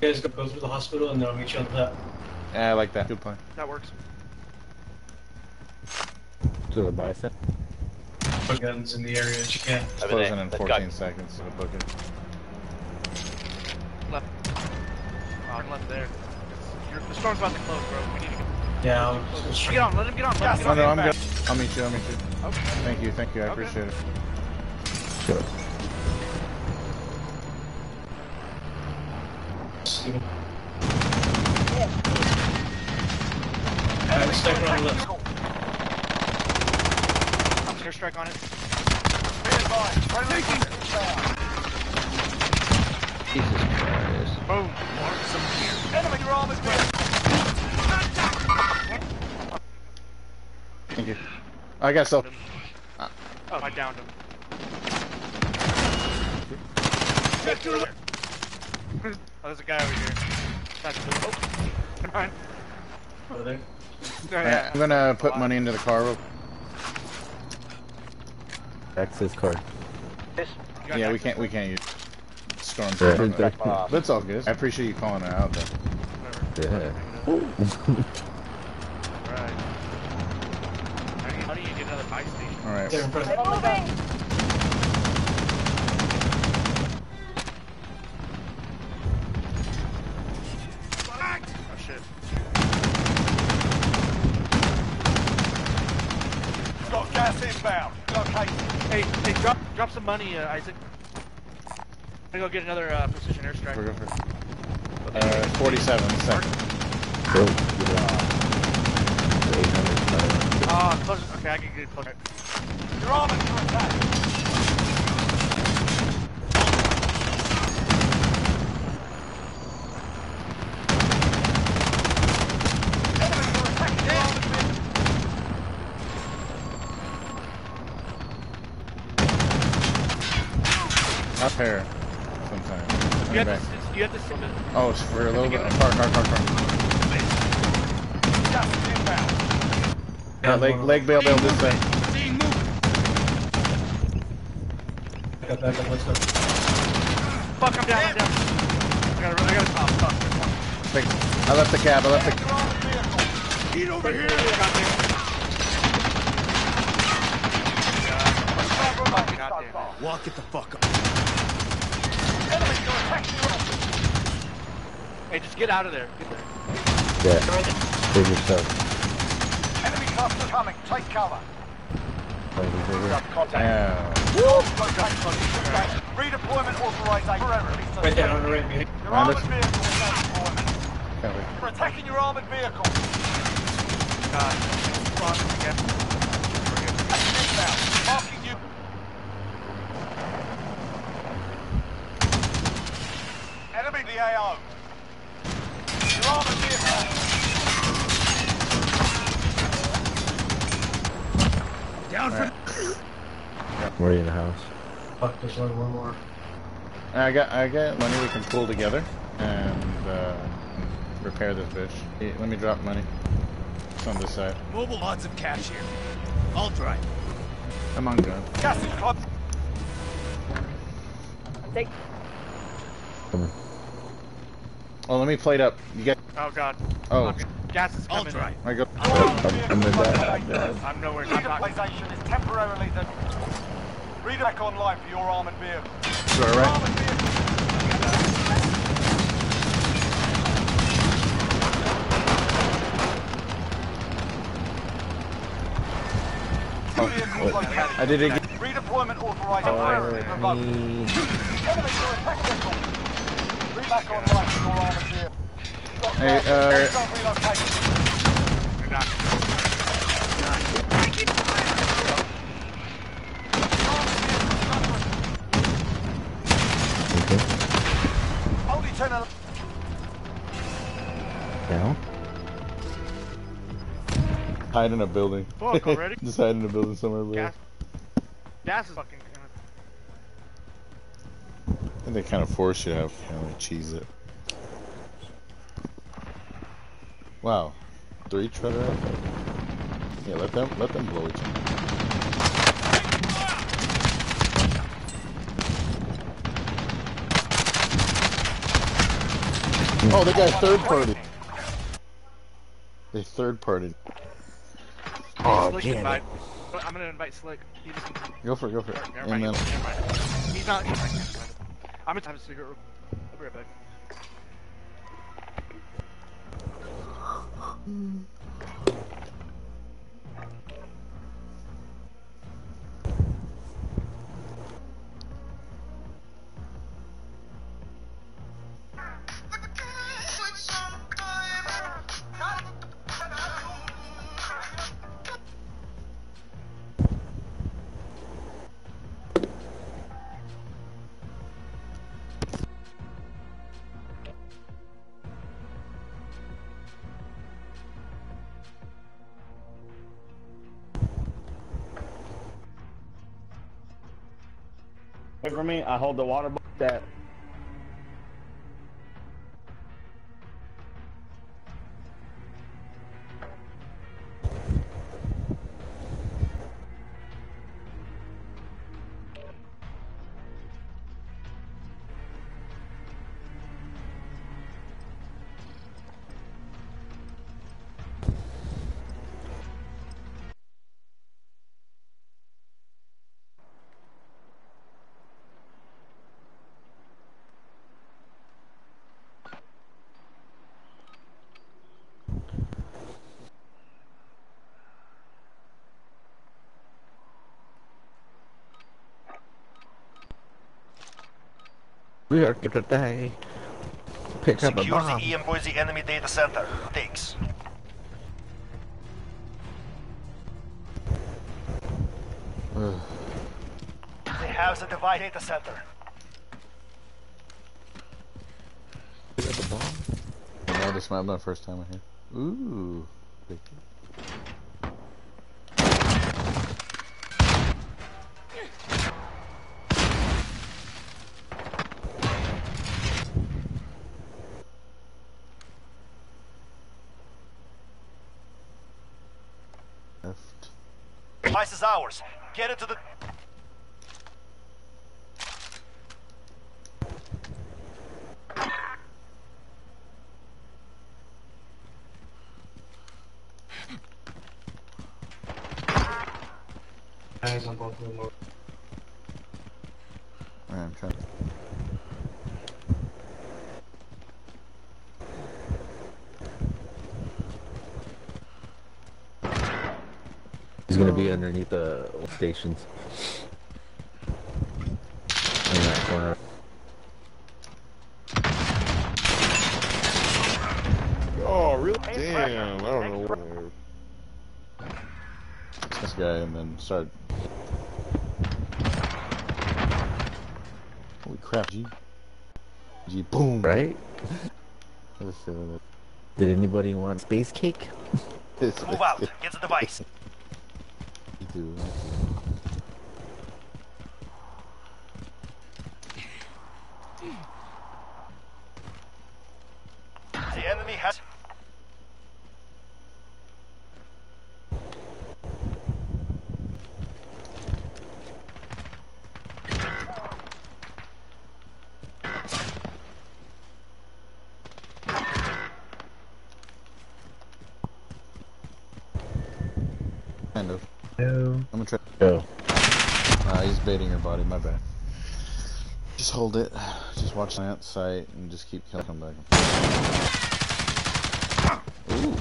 You guys go go through the hospital and then I'll meet you on the left. Yeah, I like that. Good plan. That works. To the bicep. Put guns in the area that you can. It's closing in 14 seconds. So book it. Left. Oh, I'm left there. You're, the storm's about to close, bro. We need to get. Yeah, I'll Get on, let him get on, let him get on. no, I'm good. I'll meet you. I'll meet you. Okay. Thank you, thank you. I Okay. appreciate it. Sure. Alright, sniper on the left. I'm airstrike on it. Jesus Christ. Boom. Enemy your armored vehicle. Thank you. I got so. Oh, I downed him. oh, there's a guy over here. That's oh, never mind. Over there. Oh. Yeah, I'm gonna put money into the car. real- Access card. Yeah, we can't. We can't use storm. Yeah. storm. That's all good. I appreciate you calling it out though. Yeah. Right. How do you, how do you get another buy station? All right. There in front. They're moving. Oh shit. Got gas inbound. Located. Hey, hey, drop, drop some money, uh, Isaac. I'm gonna go get another uh, precision airstrike. We're good for uh, 47 seconds. Go. Get it off. The 800 card. Ah, close. Okay, I can get close. Your armored to attack. Enemy are attacking your armored. Up here. Sometimes. You have Back. to, you have to sit. Uh, oh, it's for a little bit. Car, car, car, car. Gas is inbound. Yeah, leg, leg bail, bail this way. Back up, back up. Fuck, I'm down, I'm down. I gotta, I gotta, oh, fuck. Wait, I left the cab. I left the. Get over here. Walk it the fuck up. Enemy are attacking your armored Hey, just get out of there. Get there. Yeah. Save yourself. Enemy cluster coming. Take cover. He's over. Contact. Yeah. Redeployment authorization. Right there, on the right behind. Your Behind armored vehicle is now deployment. We're attacking your armored vehicle. God. Fuck, again. Inbound. Marking you. Enemy the AO. Your armored vehicle. Down for Were you in the house? Fuck, there's only one more. I got, I got money we can pull together and uh, repair this bitch. Hey, Let me drop money. It's on this side. Mobile lots of cash here. I'll drive. I'm on gun. Gas is close. Take. Oh, let me plate up. You get. Oh god. Oh. Okay. Gas is I'll coming. drive. I go. I'm in that. I'm nowhere. I'm not. Stabilization is temporarily the... Redirect online for your armored vehicle. Our right. Oh, I did it again. Redeployment authorized temporarily revoked. Enemy to attack vehicle. Redirect online for your armored vehicle. Hey, uh, hide in a building. Fuck, already? Just hide in a building somewhere, bro. Gas. Gas is fucking. Think they kind of force you to have kind of cheese it. Wow, three treader. Yeah, let them let them blow each other. Oh, they got third party. They third party. Oh, Slick damn invite. I'm gonna invite Slick. Just, Go for it, go for it. never mind. Amen. Never mind. He's not. I'm gonna time to cigarette. I'll be right back. Wait for me. I hold the water that. We are gonna die. Pick up a Secure bomb. the EM Boise enemy data center. Takes. They have the device data center. No, this might be my first time in here. Ooh. Device is ours. Get it to the... He's underneath the old stations. In that corner. Oh, really? Damn, I don't know where. This guy and then start. Holy crap, G. G, boom. Right? I was feeling it. Did anybody want space cake? Move out. Get the device. Do. The enemy has... Kind of. No. I'm gonna try. Go. He's baiting your body, my bad. Just hold it. Just watch that sight and just keep killing him back. Ooh.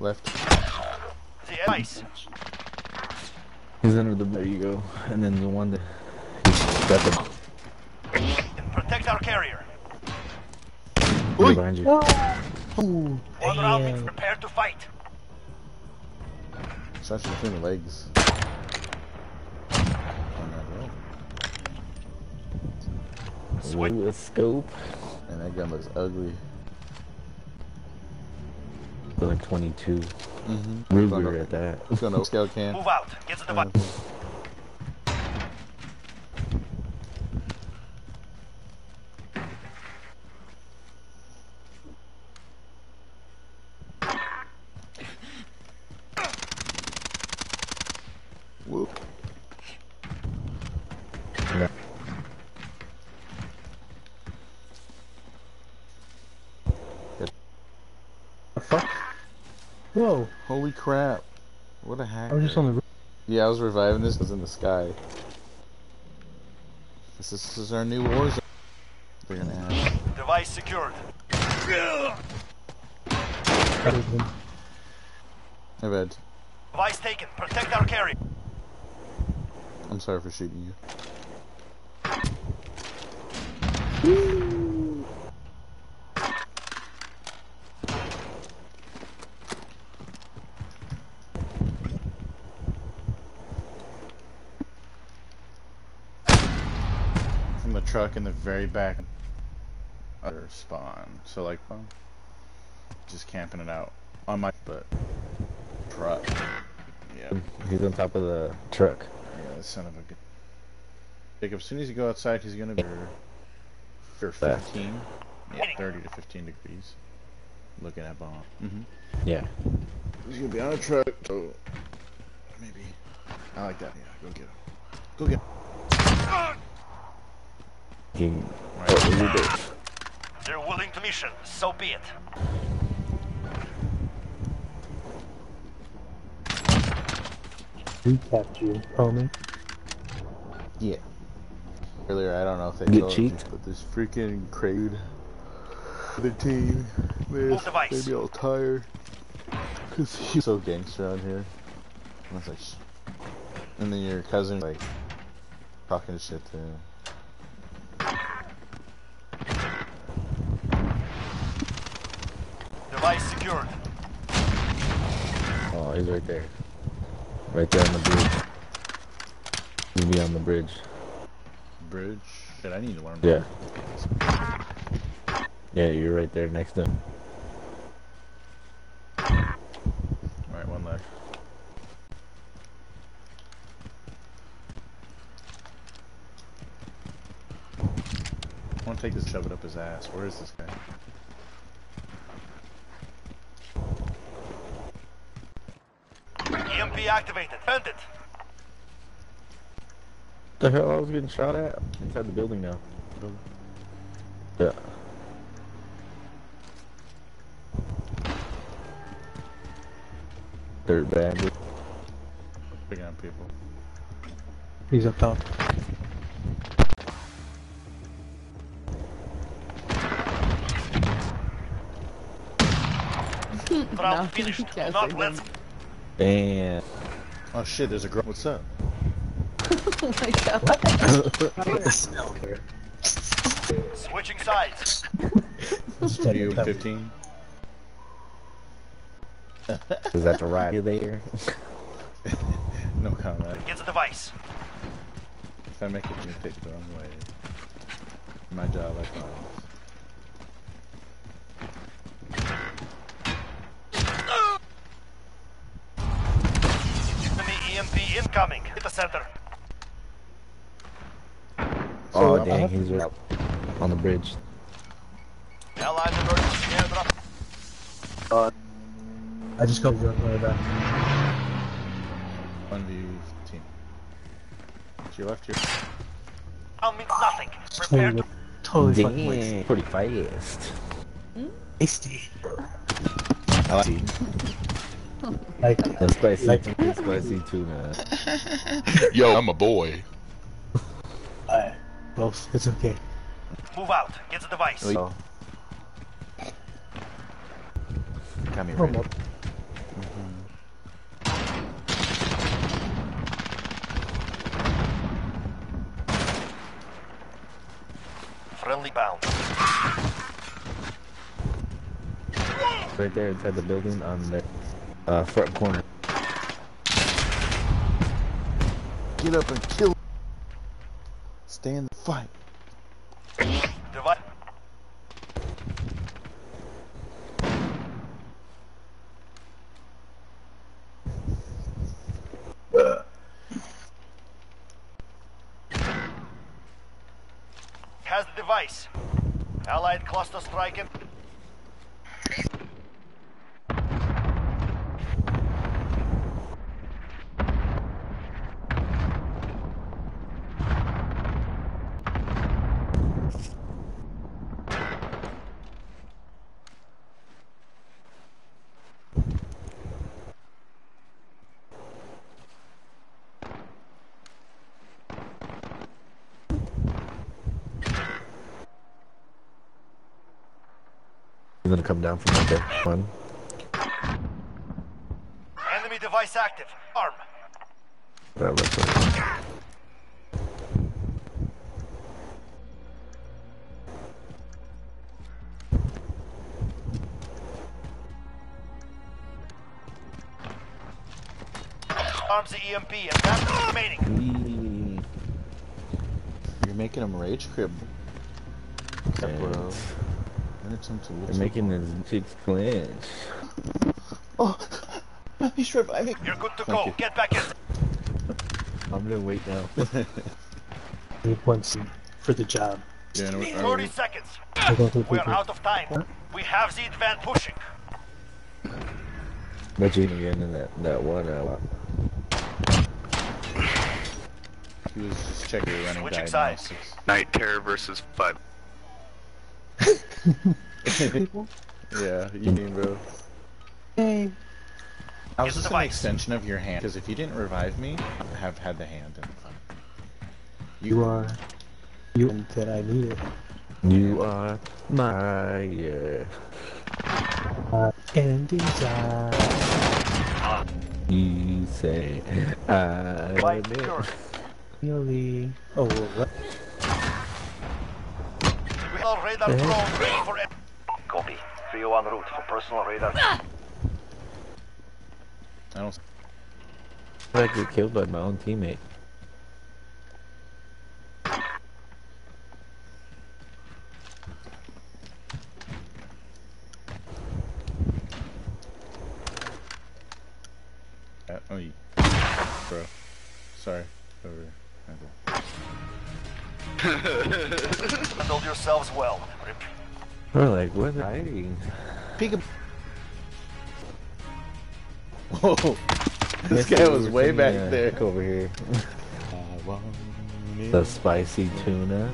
Left. The ice. He's under the. There you go. And then the one that. He's got the. Protect our carrier. Right behind you. Ooh. One round, prepare to fight. It's between the legs. With a scope. And that gun looks ugly. Like 22. Mm-hmm. Ruger at that. It's gonna scout can. Move out. Get to the device. Whoop. Yeah. The fuck? Whoa. Holy crap. What a hack. I was just on the roof. Yeah, I was reviving this because in the sky. This is, this is our new war zone. They're gonna have. Device secured. My bad. Device taken. Protect our carrier. I'm sorry for shooting you. From the truck in the very back. Other spawn. So like, um, just camping it out on my but truck. Yeah. He's on top of the truck. Yeah, that son of a good. Jacob, as soon as you go outside, he's gonna be for 15. Yeah, 30 to 15 degrees. Looking at bomb. Mm-hmm. Yeah. He's gonna be on a truck, so maybe. I like that. Yeah, go get him. Go get him. He, Right. you did. They're willing to mission. So be it. Recapped you, homie. Yeah. Earlier, I don't know if they Get told you, but this freaking crate, the team, man, Move device. made me all tired. Cause he's so gangster on here. And I was like, and then your cousin like talking shit to him. Device secured. Oh, he's right there. Right there on the bridge. He's be on the bridge. Bridge. Shit, I need to learn. Yeah. Yeah, you're right there next to him. Alright, one left. I want to take this, shove it up his ass. Where is this guy? EMP E activated. Bend it. The hell I was getting shot at? Inside the building now. Yeah. Dirt bandit. Big on people. He's up top. Round finished. Do not let Damn. Oh shit, there's a girl. What's up? oh my god. Switching sides. Studio 15. Is that the right there? no comment. Get the device. If I make it, you take the wrong way. My job, I promise. Enemy EMP incoming. Hit the center. Oh So, dang, uh, he's right on the bridge. Allied emergency airdrop. Uh, I just got the other back. 1v15. To your left here. Down means nothing. Prepare Totally, to totally fucking Damn, wasted. pretty fast. Tasty. I like eating. Like, The spicy, like, spicy tuna. Yo, I'm a boy. Alright, both. It's okay. Move out. Get the device. Oh. Got me Oh, ready. mo- Friendly bound. Right there inside the building on the uh, front corner. Get up and kill. Stay in the fight. Device. Has the device. Allied cluster striking. Gonna come down from right there. One. Enemy device active. Arm. That looks like. Arms the EMP and that's remaining. You're making him rage crib. Yeah, bro. And it's him They're making his cheeks clench. Oh, he's reviving. You're good to Thank go. you. Get back in. I'm gonna wait now. Need one seat for the job. Yeah, no, 30 seconds. I don't We we are out of time. We have the advance pushing. Bet you can get in that that one. Uh, He was just checking your running Switching sides. Night Terror versus five. yeah, you mean, bro. Hey. I was just an extension of your hand, because if you didn't revive me, I have had the hand in the fight. You are you and that I needed. you are my yeah. Uh, and desire. You say I Fight admit. Really? Oh, what? We all radar Eh? drone ready for. Copy. 301 route for personal radar. I don't. I get killed by my own teammate. Like, what are hiding? Peek Whoa. This guy was way back there. Over here. Uh, the spicy tuna.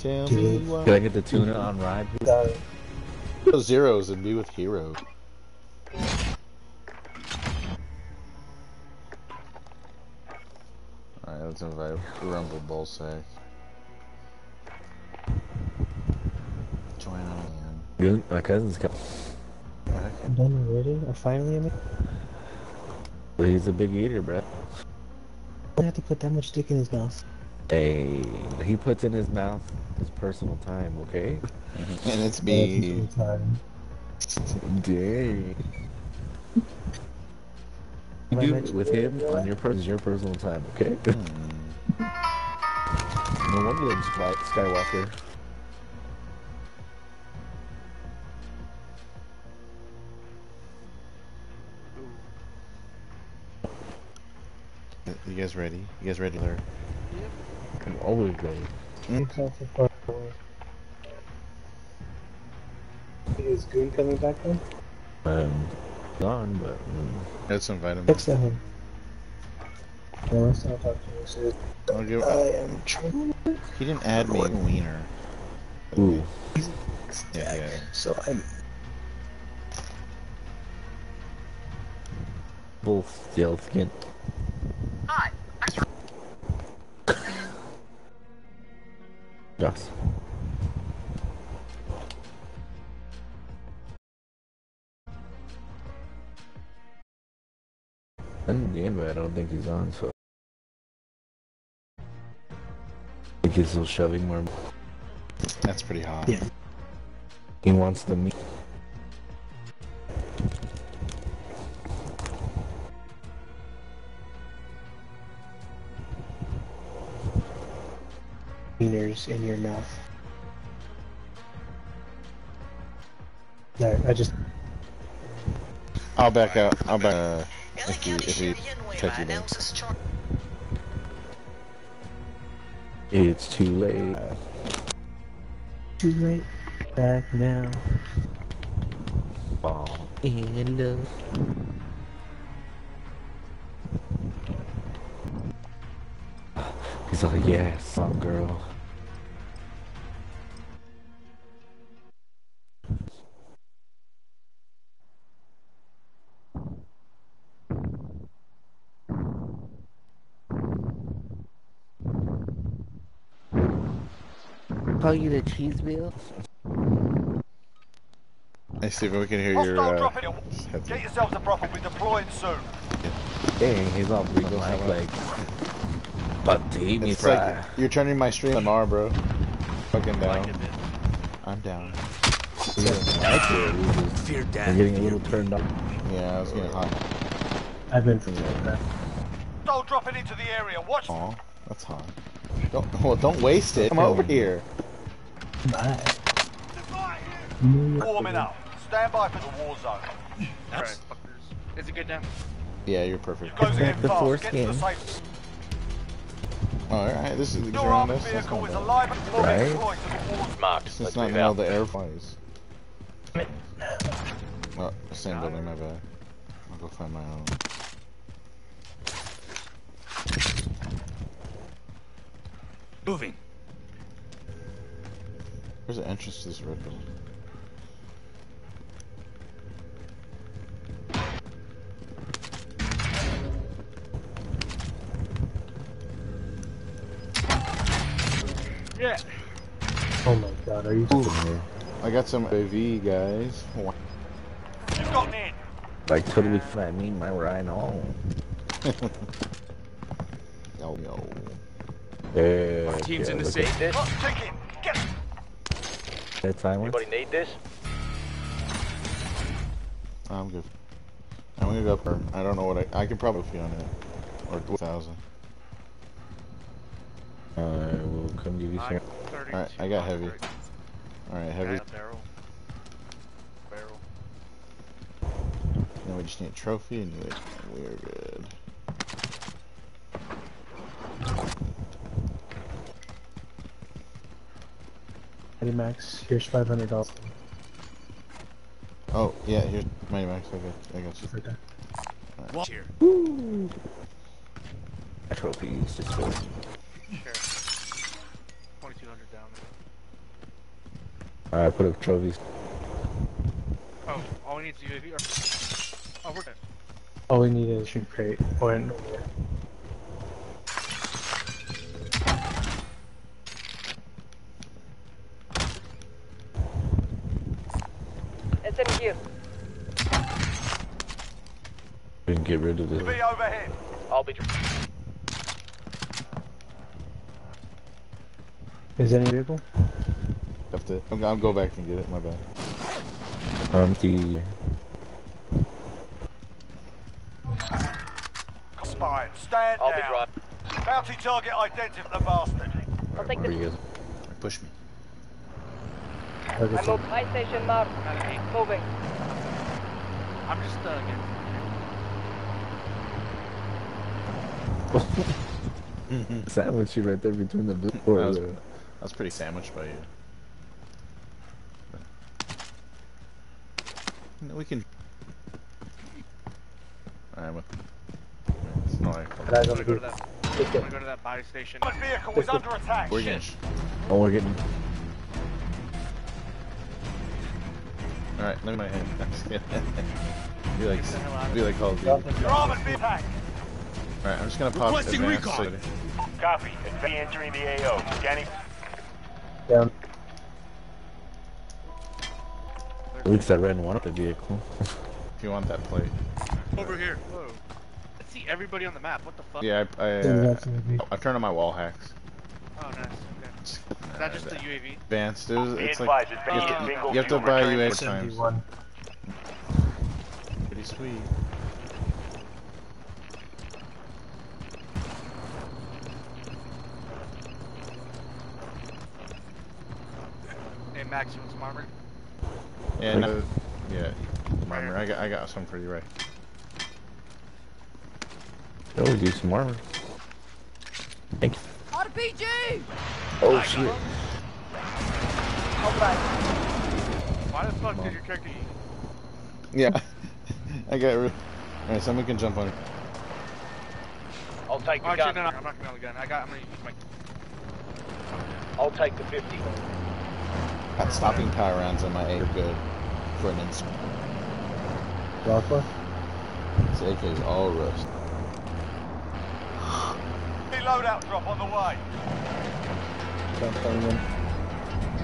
Tell me why. Can I get the tuna on ride? please? Go zeros and be with Hero. Alright, let's invite Rumble Bullsack. Good. My cousin's coming. I'm done already? I finally am. He's a big eater, bro. I have to put that much stick in his mouth. Hey, he puts in his mouth his personal time, okay? And it's me. Dang. You do it with him on your person, your personal time, okay? Hmm. no wonder it's Sky- Skywalker. guys ready? You guys ready, Larry? Yep. I'm always ready. Mm? Is Goon coming back then? Um, gone, but. Mm. Let's invite him. Next time. No, let's not talk to you, so I give, I am trying. He didn't add me a Wiener. Ooh. He's yeah, yeah. So I'm. Both stealth skin. Hi. Yes. And the invite, I don't think he's on, so. I think he's still shoving more. That's pretty hot. Yeah. He wants to meet. Wieners in your mouth. No, I just. I'll back out. I'll back. Uh, if he if he catch you there. It's too late. Too late. Back now. Fall in love. He's like, yeah, some girl. Call you the cheese wheel? Hey Steven, we can hear your uh, dropping. Get yourselves a prop. We'll be deploying soon. Dang, he's all regal have like. But to eat me It's fry. like you're turning my stream on R, bro. Fucking down. I'm down. Fear I'm getting a little turned on. Yeah, I was getting hot. I've been from there. Hostile dropping into the area. Watch. Aw, that's hot. Don't well, don't waste it. Come over here. Bye. Warming up. Stand by for the war zone. Alright, fuckers. Is it good now? Yeah, you're perfect. Closing in The fast. foreskin. Get to the safe. Oh, alright, this is Your around armored. That's not bad. alive and Right? deployed to the war zone. Marked. It's Let's not now the air flies. Oh, same building, my bad. I'll go find my own. Moving. Where's the entrance to this red building? Yeah. Oh my god, are you I got some AV guys. You've got in. Like totally flat me my ride home. Yo, yo. Yeah, Team's yeah, in the look safe. at Clock ticking. Get. That silence. Anybody need this? I'm good. I'm gonna go up her. I don't know what I. I can probably feel on it. Or 2,000. I will come give you some. Alright, I got heavy. Alright, heavy. Yeah, barrel. Barrel. Now we just need a trophy and we're good. Eddie Max, here's five hundred dollars. Oh, yeah, here's Mighty Max. I got, I got you. Okay. Watch here. Woo! A trophy is just for. Sure. 2200 down. Alright, put up trophies. Oh, all we need is UAV or... Oh, we're good. All we need is a shoot crate. Or an We can get rid of this. Be overhead. I'll be. Is there any vehicle? Left it. I'll, I'll go back and get it. My bad. Empty. Spine. Stand I'll be down. driving. Bounty target identified the bastard. I'll take Where the. you guys? Push me. I so- moved high station mark. Moving. I'm just, uh, getting... Sandwich you right there between the blue That was, that was pretty sandwiched by you. We can. Alright, well. It's not like. Guys, I'm gonna the go to group. that... I'm gonna go to that buy station. My vehicle is under attack. We're getting. Oh, we're getting. Alright, let me my hand. I'm just kidding. Be like, Get the hell out of be like Call of Duty. Your arm is being attacked. Alright, I'm just gonna pop Requesting advanced. recon. Copy. Advance entering the AO. Scanning. Down. At least I ran one up the vehicle. If you want that plate. Over here. Whoa. Let's see everybody on the map. What the fuck? Yeah, I, I, uh. I've turned on my wall hacks. Oh, nice. Okay. Is that just the UAV? Advanced. It was, it's like advised, you have to, bingo you have to buy returning UAV times. Pretty sweet. Hey, Max, you want some armor? Yeah, no, yeah. Armor. I got, I got some for you, right? Oh, do some armor. Thank you. RPG! Oh shit. Why the fuck did your character eat? Yeah. I got. Re- Alright, someone can jump on. it. I'll take Oh, the actually, gun. no, no, I'm not gonna the gun. I got, I'm gonna use my... I'll take the 50. Got stopping power rounds on my A good for an instant. Rockler? This AK is all rust. Loadout drop on the way. Down 21.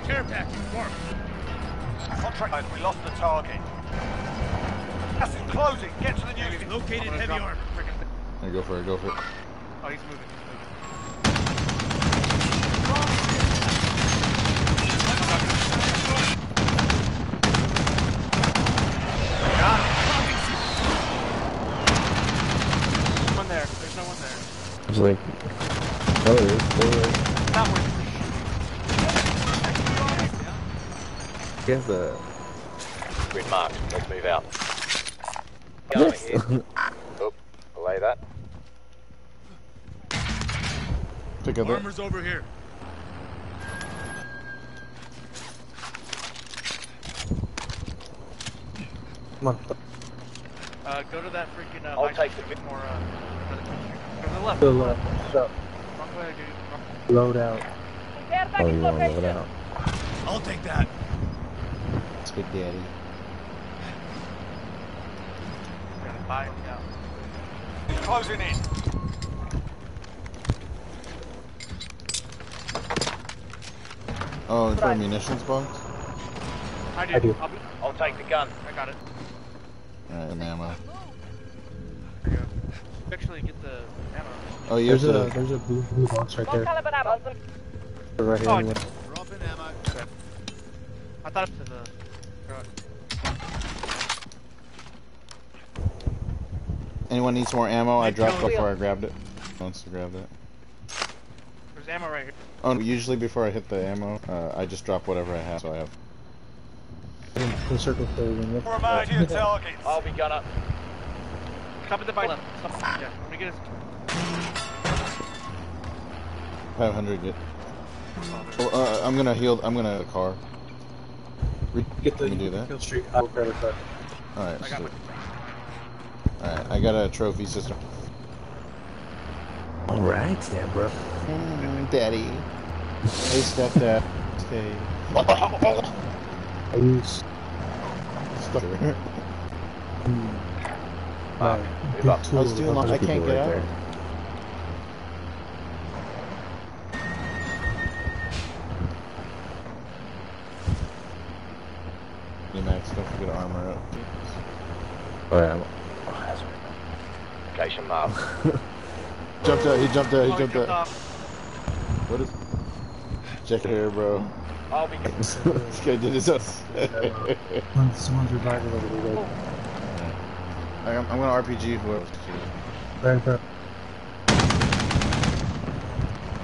Care package marked. Contract, we lost the target. Gas is closing. Get to the news. I'm Located heavy drop armor. freaking- There, go for it, go for it. Oh. He's moving. One there. There's no one there. I was like, oh, there is, there is. That one. He has a. Grid marked. Let's move out. Yes. Oh, belay that. Pick up that. Armor's over here. Come on. Uh, go to that freaking, uh, I'll bike take to the get more, uh, another to the left. To the left. Shut. Wrong way, dude. Load out. Oh, you want to load out? I'll take that. It's Big Daddy. Gotta buy it out. Closing in. Oh, and for munitions box? I do. I do. I'll, be, I'll take the gun. I got it. Alright, and ammo. There you go. Actually, get the ammo. Oh, you There's a to. there's a blue, blue box right there. Oh, ammo. Right here. Oh, anyway. Dropping ammo. I thought it was the. Right. Anyone needs more ammo? I dropped before I grabbed it. Wants to grab that? There's ammo right here. Oh, usually before I hit the ammo, uh, I just drop whatever I have. So I have. In the circle closing. Yep. Remind your targets. I'll be gunner. Stop at the bike left. Stop. Yeah, let me get his. 500 get. Oh, uh, I'm gonna heal. I'm gonna car. Re- Get the Can do that? kill streak. I will grab it back. Alright, I got so, my. Alright. I got a trophy system. Alright, yeah, bro. Mm, Daddy. Hey, stepdad. Stay. I use Stutter. my move big up. I was doing long. I can't get out. there. Hey, Max, don't forget to armor up. Oh, yeah. I'm- Location marked. Jumped out. He jumped out. He Oh, jumped jumped out. off. What is? Check here, bro. I'll be this guy did his us. Uh, someone's someone's reviving over the way. I'm, I'm gonna RPG whoever's Right in front.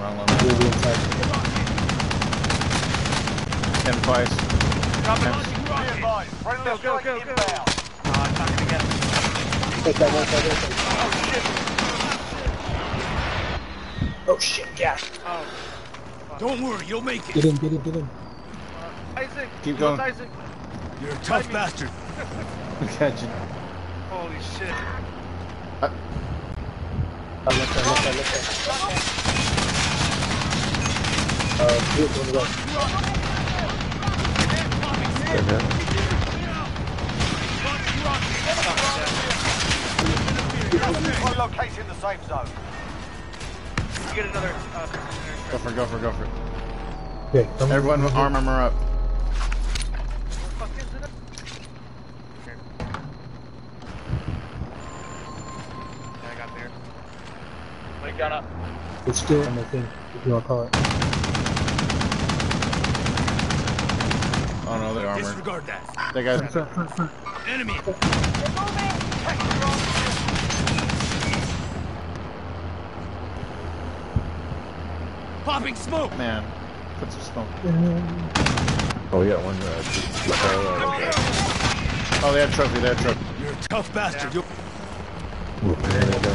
Wrong one. You'll be inside. Ten twice. Drop it. Ten. Be advised. Friendly Go, go, go, go. inbound. Ah, oh, it's not gonna get him. Take that one, take that Oh shit. Oh shit, yeah. Oh. Don't worry, you'll make it. Get it. in, get in, get in. Isaac. Keep going. Isaac. You're a tough bastard. Got you. Holy shit. Oh, left side, left side, left side. Uh, blue, on the right. Right there. Fuck that. Relocating the safe zone. You get another. Uh, Go for it, go for it, go for it. Okay, come Everyone, arm armor up. Yeah, I got there. Wake gun up. It's still on the thing, if you want to call it. Oh no, they're armored. Disregard that. They got. Front, front, front. Popping smoke. Man, put some smoke. Oh, we got one. Uh, lapel, uh. Oh, they had trophy. They had trophy. You're a tough bastard. You. Ooh, there we go.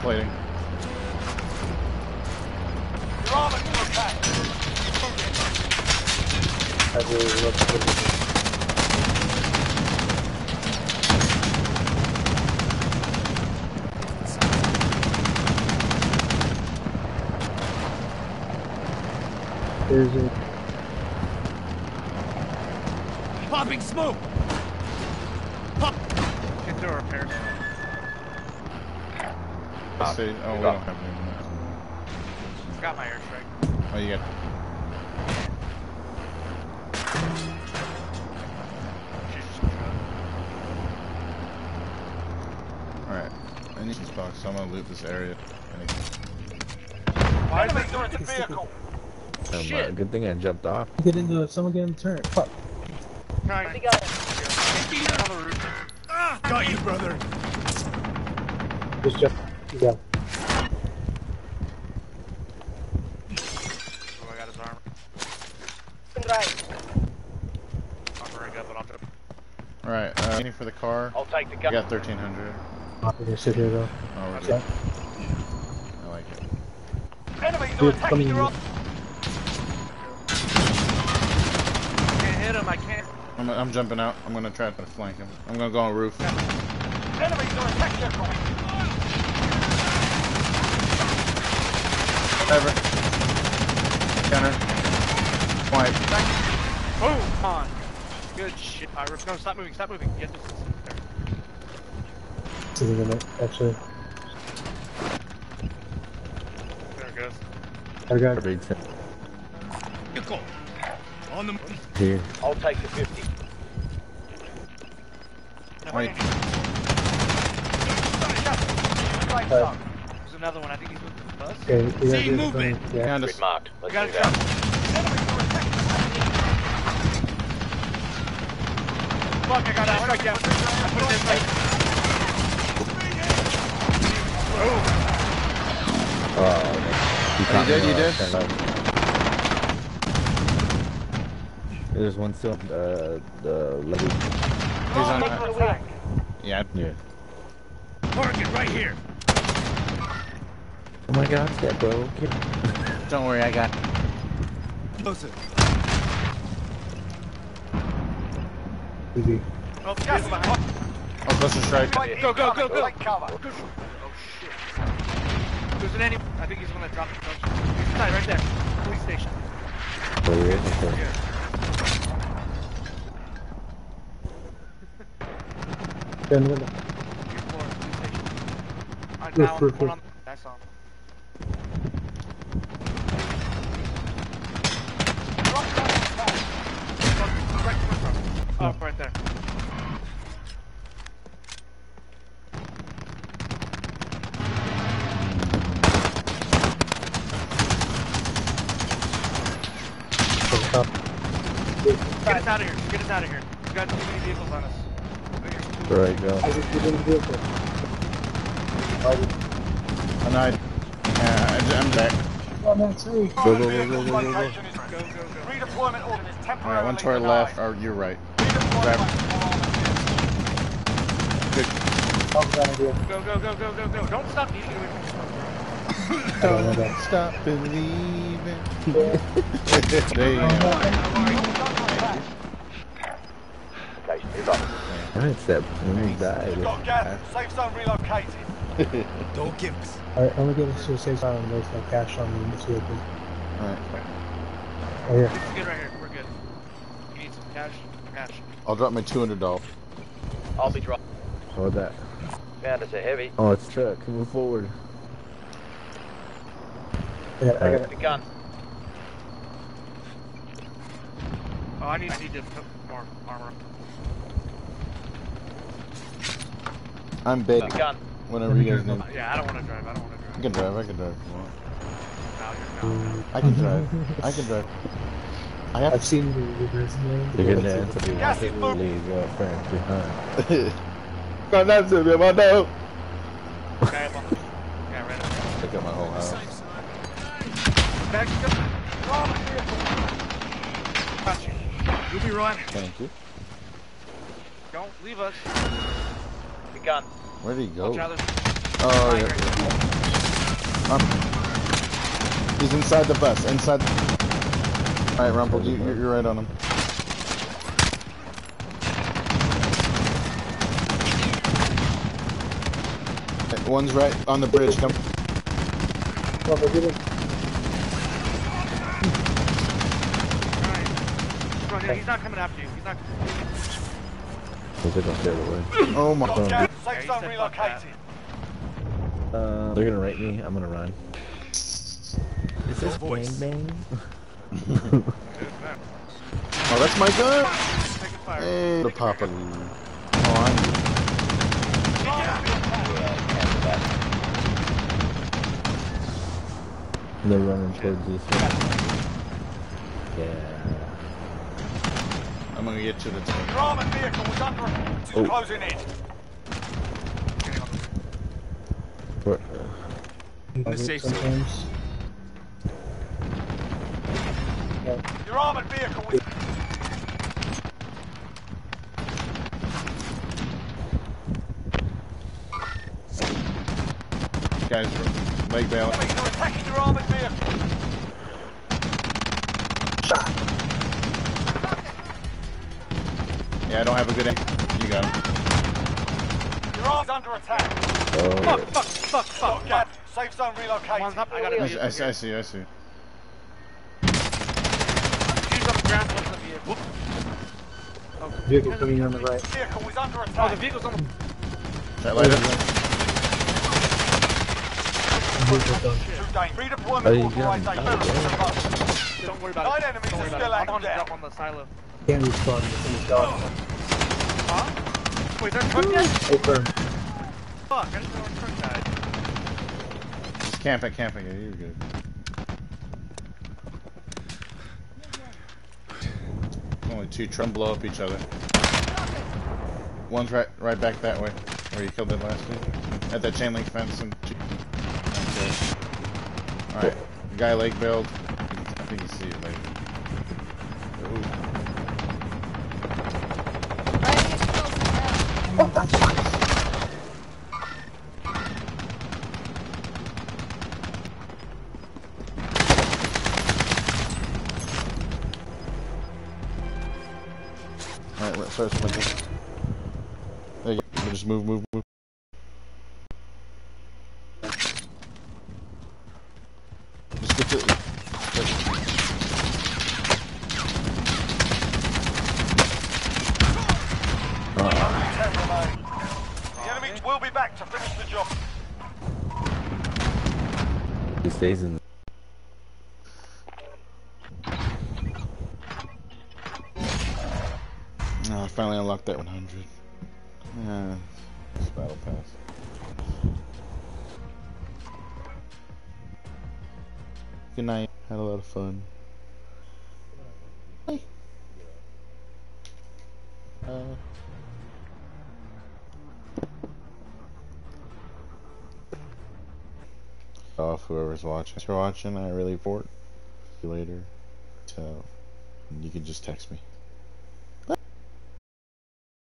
Plating. Your armor's under attack. I really love There's a Popping smoke. Pop. Get through repairs. Let's see. Oh, we don't have any. Got my airstrike. Oh, you got. Alright. I need some spots, so I'm gonna loot this area. Enemies are at the vehicle. Um, uh, Shit. good thing I jumped off. Get into someone get in the turret. Fuck. Trying to Ah, got you, brother. Just jump. Yeah. Oh, I got his armor. Armor rig up, but I'll drop. Alright, uh, waiting for the car. I'll take the I gun. got 1300. I'm gonna sit here though. Oh, we're That's good. it. I like it. Enemies are Dude, attacking coming your I'm, I'm jumping out. I'm gonna try to flank him. I'm gonna go on roof. Enemies are attacking your. Whatever. Gunner. Wipe. Boom! Come on. Good shit. Iris, no, stop moving, stop moving. Get this. There. Sitting in it, actually. There it goes. I got Big thing. Vehicle. On the. Here. I'll take the 50. Wait. Safe Uh. There's another one. I think he's moving the bus. Okay, we gotta See get it movement. from- Yeah. Behind us. Grid marked. Let's got a move Fuck, I got out. Strike down. I put it in right. Oh, you You did, you did? There's one still. Uh, the levy. He's on. Under attack. Yeah. Yeah. Target right here. Oh my god, that bro. Get- Don't worry, I got. Closer. Easy. Oh, Gas gas is behind. hot. Oh, cluster strike. Go, go, go, go. Take cover. Oh shit. There's an enemy. I think he's gonna drop the truck. He's inside, right there. Police station. Oh, yeah, okay. Here. Get in the window. Your floor, police station. Alright, Roof, now roof, one roof. on. I saw him. Right, right, right. Oh, right there. Get up. Get us out of here. Get us out of here. We got too many vehicles on us. There I go. I just get in the vehicle. I just- And I. Yeah, I- I'm back. Oh, man, sorry. Go, go, go, go, go, go, go. Location is Redeployment order is temporarily Alright, one to our left. Or you're right. Grab. Good. Bad idea. Go, go, go, go, go, go. Don't stop needing to I don't. Stop believing. Damn. Okay, move up. That's that when he died. Got gas. Safe zone relocated. Don't give us. Alright, I'm gonna get us to a safe zone and there's no cash on this vehicle. Alright. Oh, here. This is good right here. We're good. You need some cash? Cash. I'll drop my $200. I'll be dropping. Hold that. Found us a heavy. Oh, it's truck. Move forward. I got, I got The gun. Oh, I need, I need to put more armor. I'm big. The gun. Whenever you guys need. Yeah, I don't want to drive. I don't want to drive. I can drive. I can drive. if. No, you're no, I can drive. I can drive. I have I've seen the resume. You're gonna have to be watching the leave uh, friends behind. Got that to me, my dog. Okay, I'm on the... Yeah, right up. Check out my whole house. Back Got you. You'll be right. Thank you. Don't leave us. The gun. Where did he go? Out, Oh, yeah. Um, he's inside the bus. Inside. Alright, Rumple, you, you're you're right on him. One's right on the bridge. Come. They're getting- Run, yeah, he's not coming after you. He's not. Hope they don't stay away. Oh my god. Yeah, Safe zone said fuck that. relocated. Uh, they're gonna rape me. I'm gonna run. Is this voice. bang Oh, that's my gun. Taking fire. Hey, the Papa. Oh, I'm. They're running towards this one. Yeah. I'm gonna get to the tank. Your armored vehicle was under attack. Oh. Closing in. What? In the safe zone. Your armored vehicle was... Guys, leg bail. Have a good aim. You got him. Your arm's under attack. Oh, Fuck, fuck, fuck, fuck, Got fuck. Safe zone relocated. One's up. I gotta I. I, I see, I see, I see. He's on the ground. One's on the vehicle. Vehicle coming on the right. Vehicle was under Oh, the vehicle's on the. That light up? Vehicle done. Two danger. Oh, Redeployment you authorization. Don't worry about Nine it. enemies are about still it. I'm on the there. drop on the silo. Can't respond to the oh. dog. Huh? Wait, they're truck yet? Firm. Fuck, I didn't know truck died. Just camping, camping. Yeah, you're good. Only two trum blow up each other. One's right, right back that way, where you killed it last week. At that chain link fence and. Okay. All right, guy lake build. Fun. Bye. Uh, off whoever's watching. If you're watching, I really report. See you later. So you can just text me.